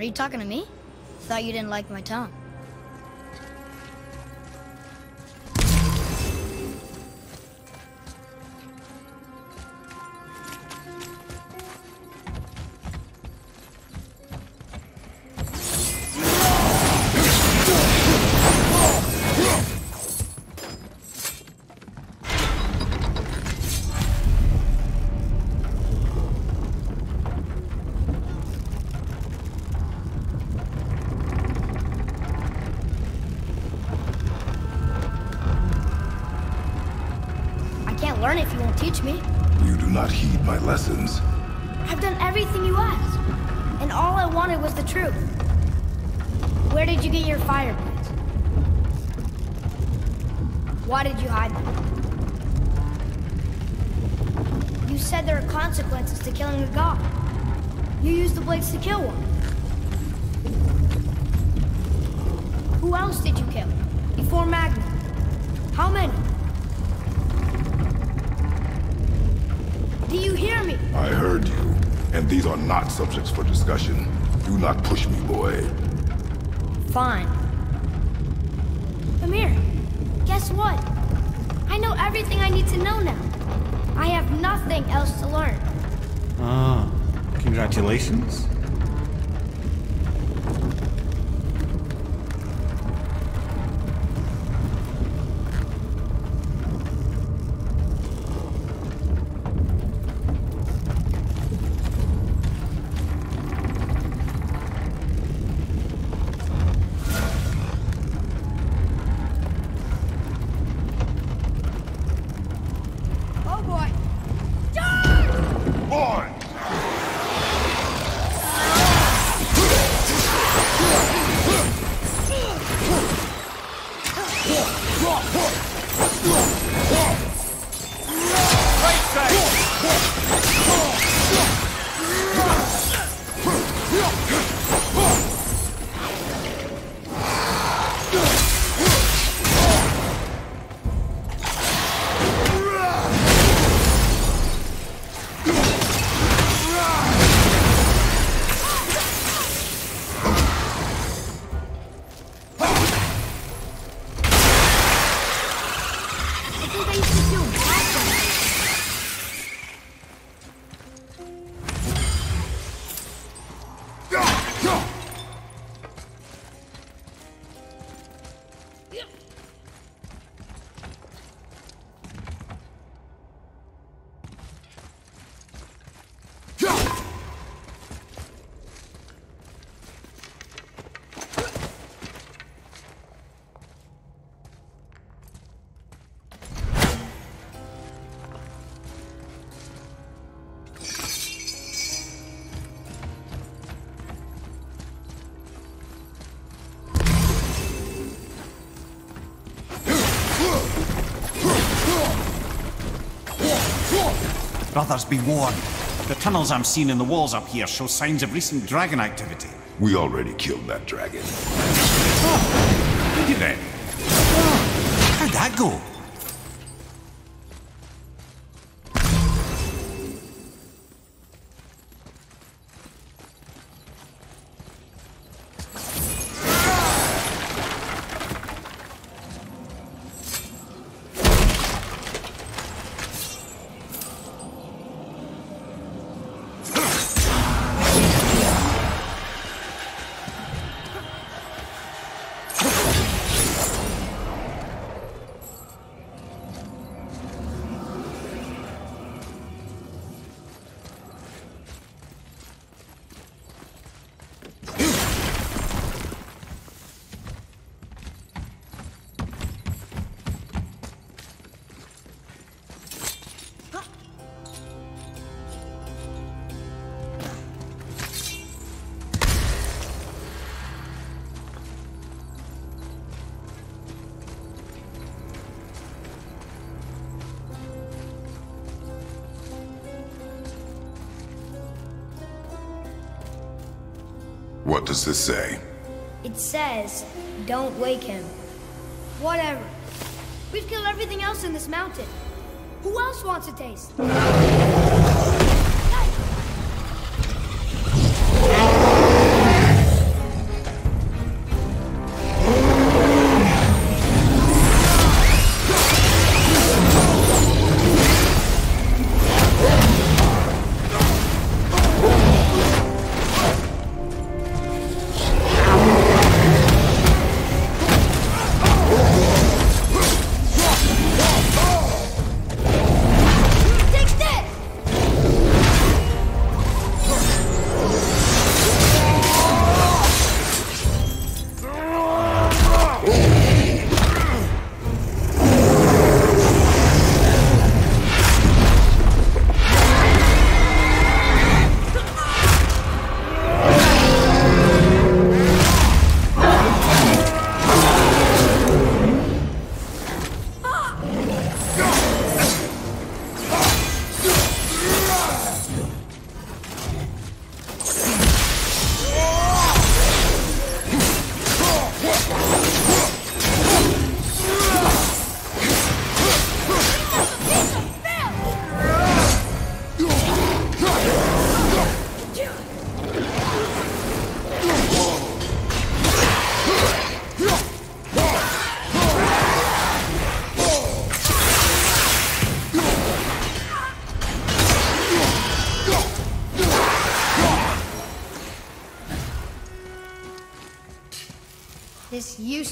Are you talking to me? Thought you didn't like my tone. My lessons. I've done everything you asked. And all I wanted was the truth. Where did you get your fire blades? Why did you hide them? You said there are consequences to killing a god. You used the blades to kill one. Who else did you not subjects for discussion. Do not push me, boy. Fine. Mimir, guess what? I know everything I need to know now. I have nothing else to learn. Ah, congratulations. Brothers be warned. The tunnels I'm seeing in the walls up here show signs of recent dragon activity. We already killed that dragon. Did you then? How'd that go? Does this say? It says, don't wake him. Whatever. We've killed everything else in this mountain. Who else wants a taste?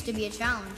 To be a challenge.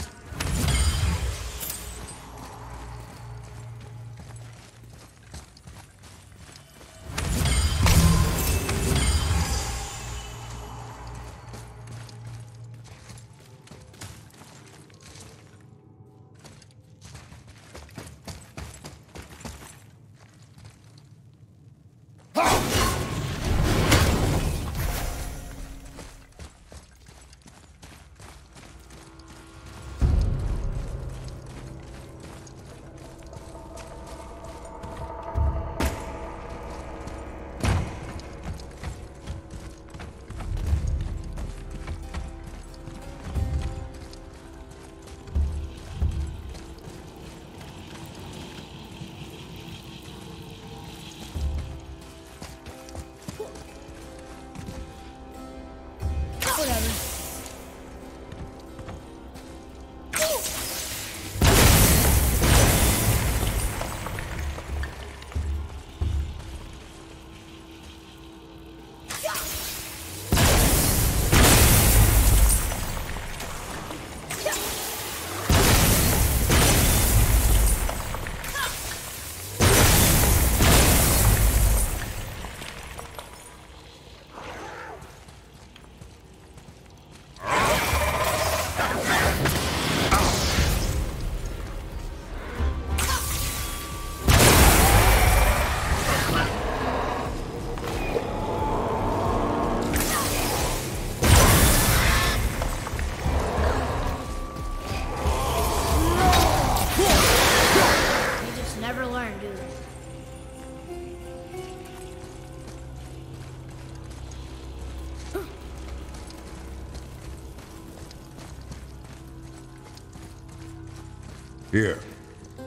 Here.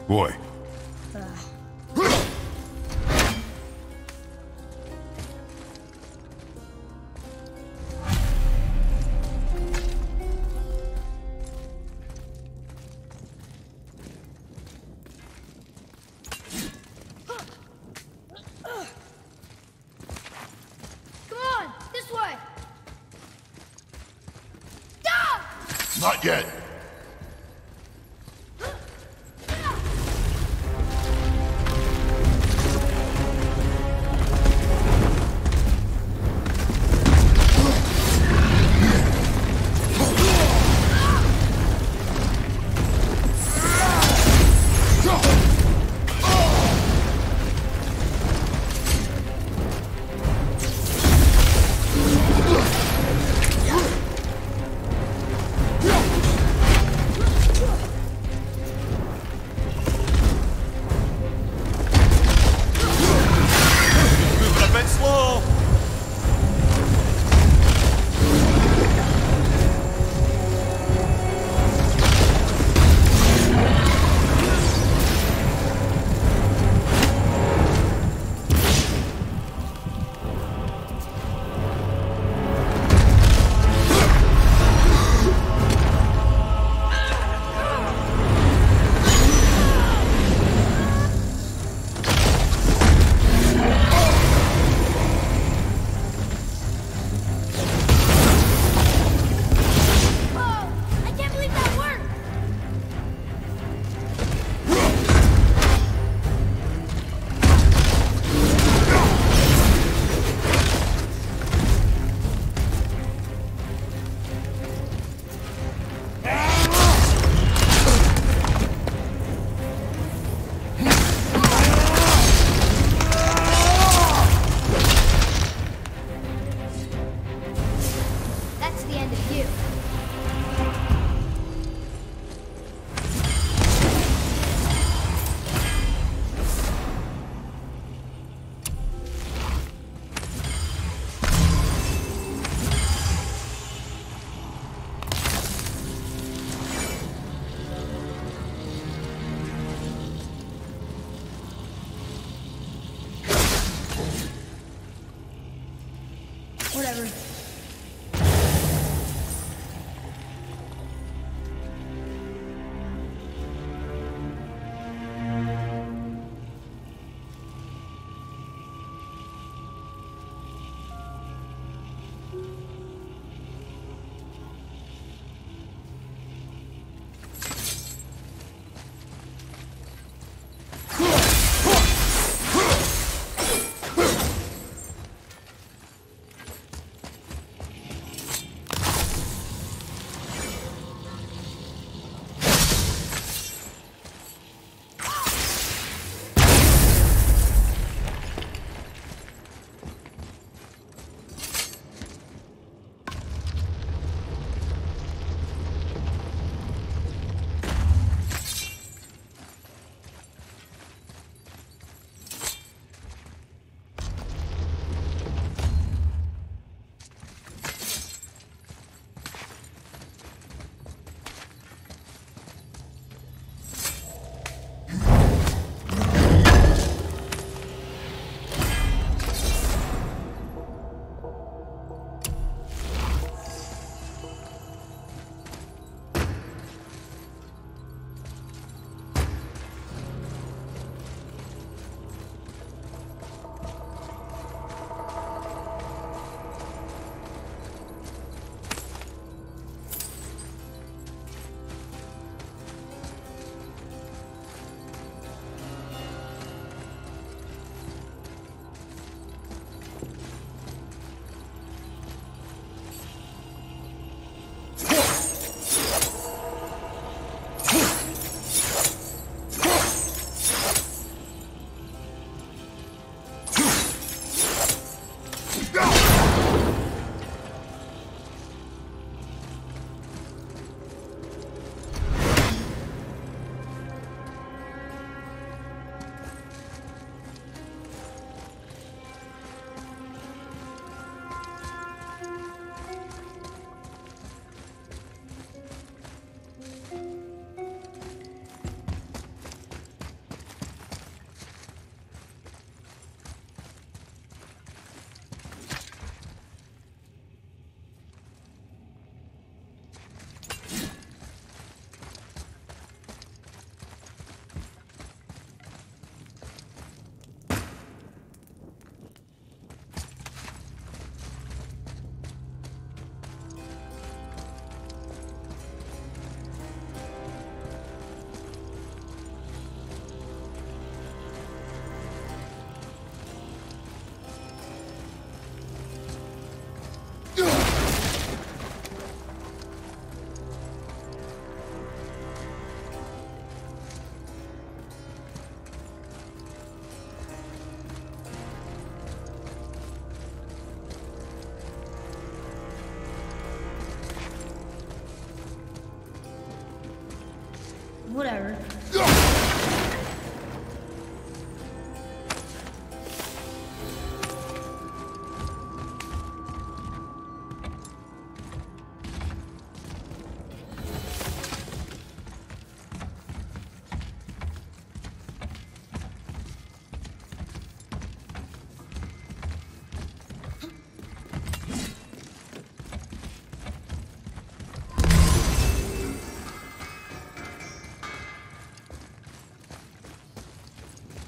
Boy.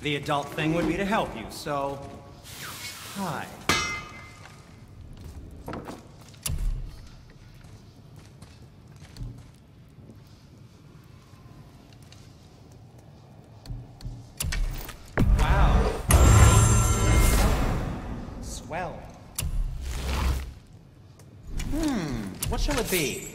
The adult thing would be to help you, so... Hi. Wow. Swell. Hmm, what shall it be?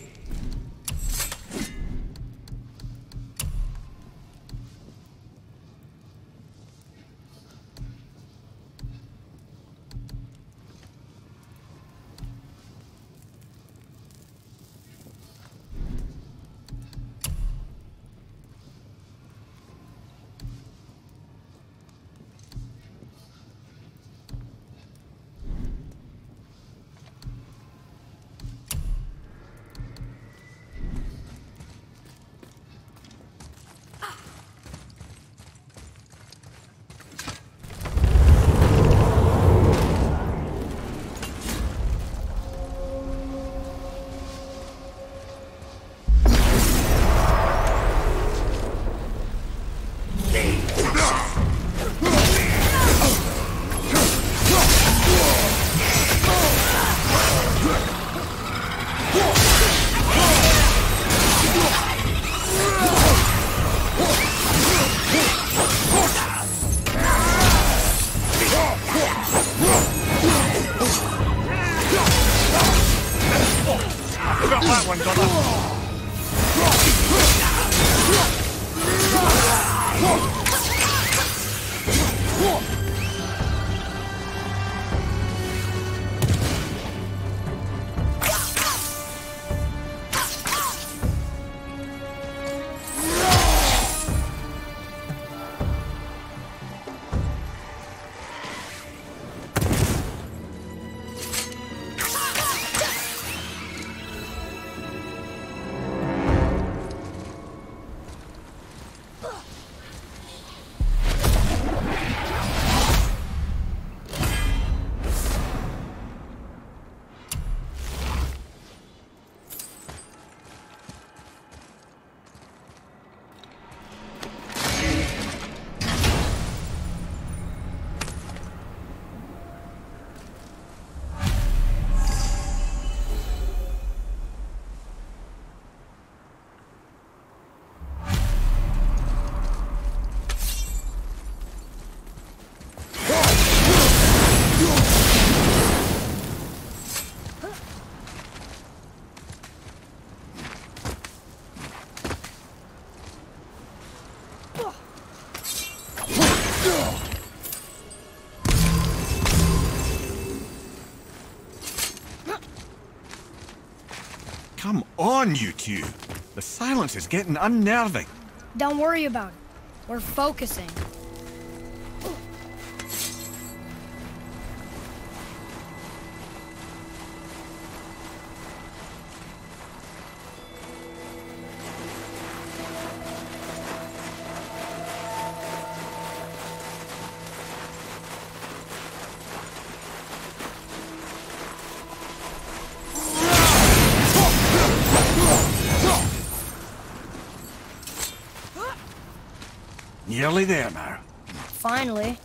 The silence is getting unnerving. Don't worry about it. We're focusing. Nearly there now. Finally.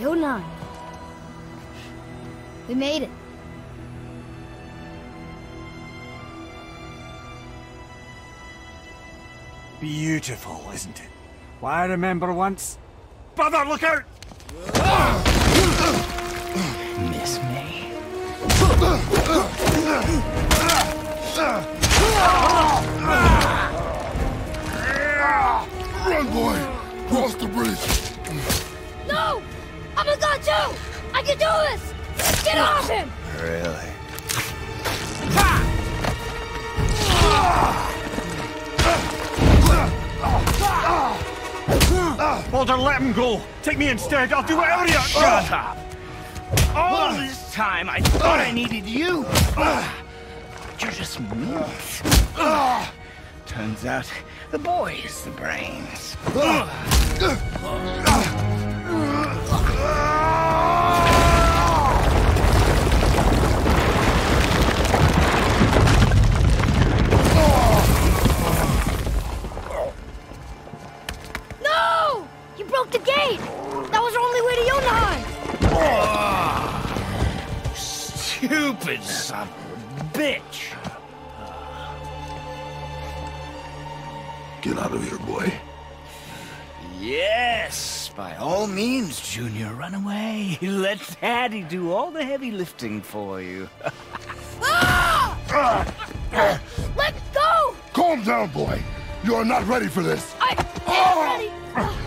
Jotunheim. We made it. Beautiful, isn't it? Why, I remember once... Brother, look out! Miss me? Run, boy! Cross the bridge! No! I'm a god too! I can do this! Get off him! Really? Baldur, let him go! Take me instead, I'll do whatever you... Shut up! All this time, I thought I needed you! But you're just meat. Turns out, the boy is the brains. No! You broke the gate! That was our only way to Jotunheim! Stupid son of a bitch! All means, Junior, run away. Let Daddy do all the heavy lifting for you. Ah! Let go! Calm down, boy. You are not ready for this. I am ah! ready! Ah!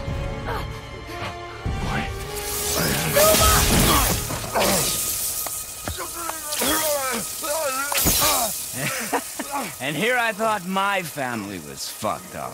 and here I thought my family was fucked up.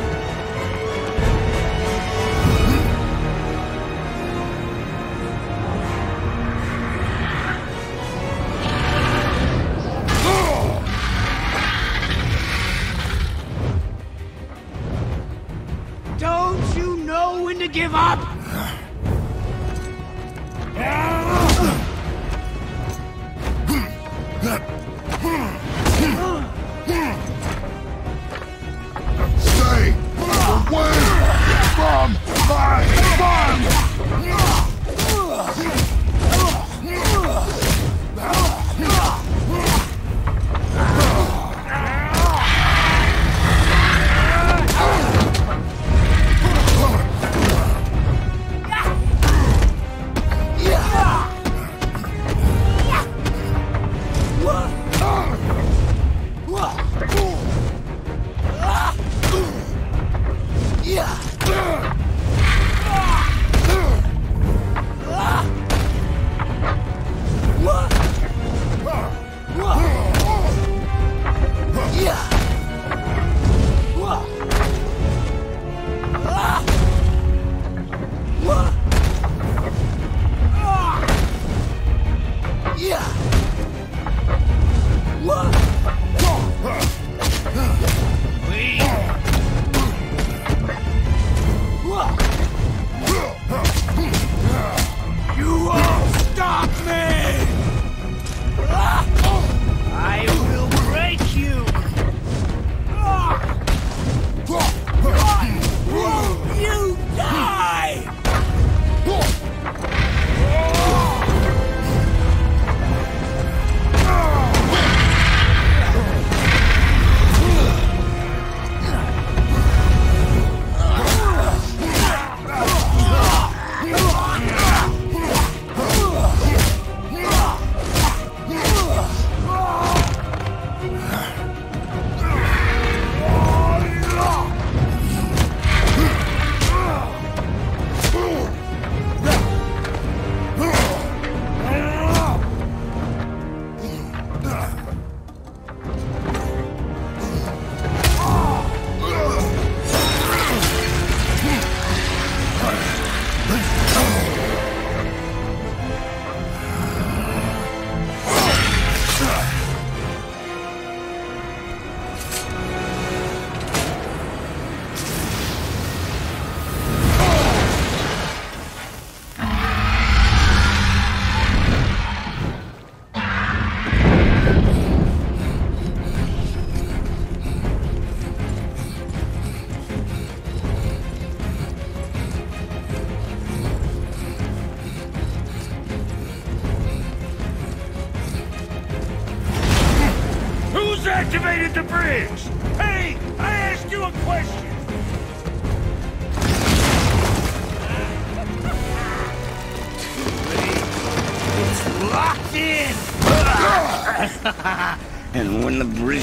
To give up? Stay away from my son!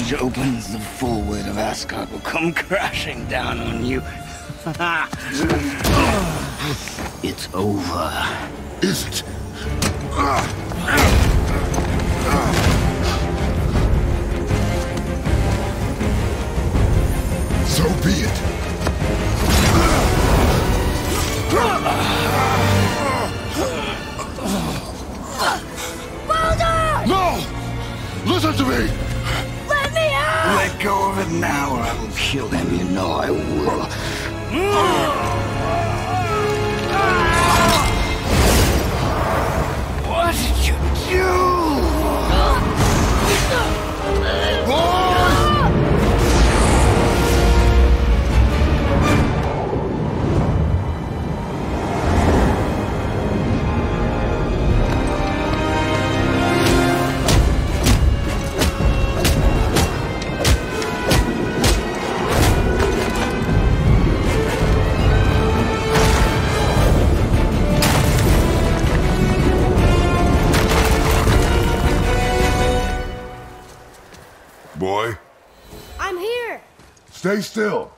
passage opens, the full weight of Asgard will come crashing down on you. it's over. Is it? Stay still.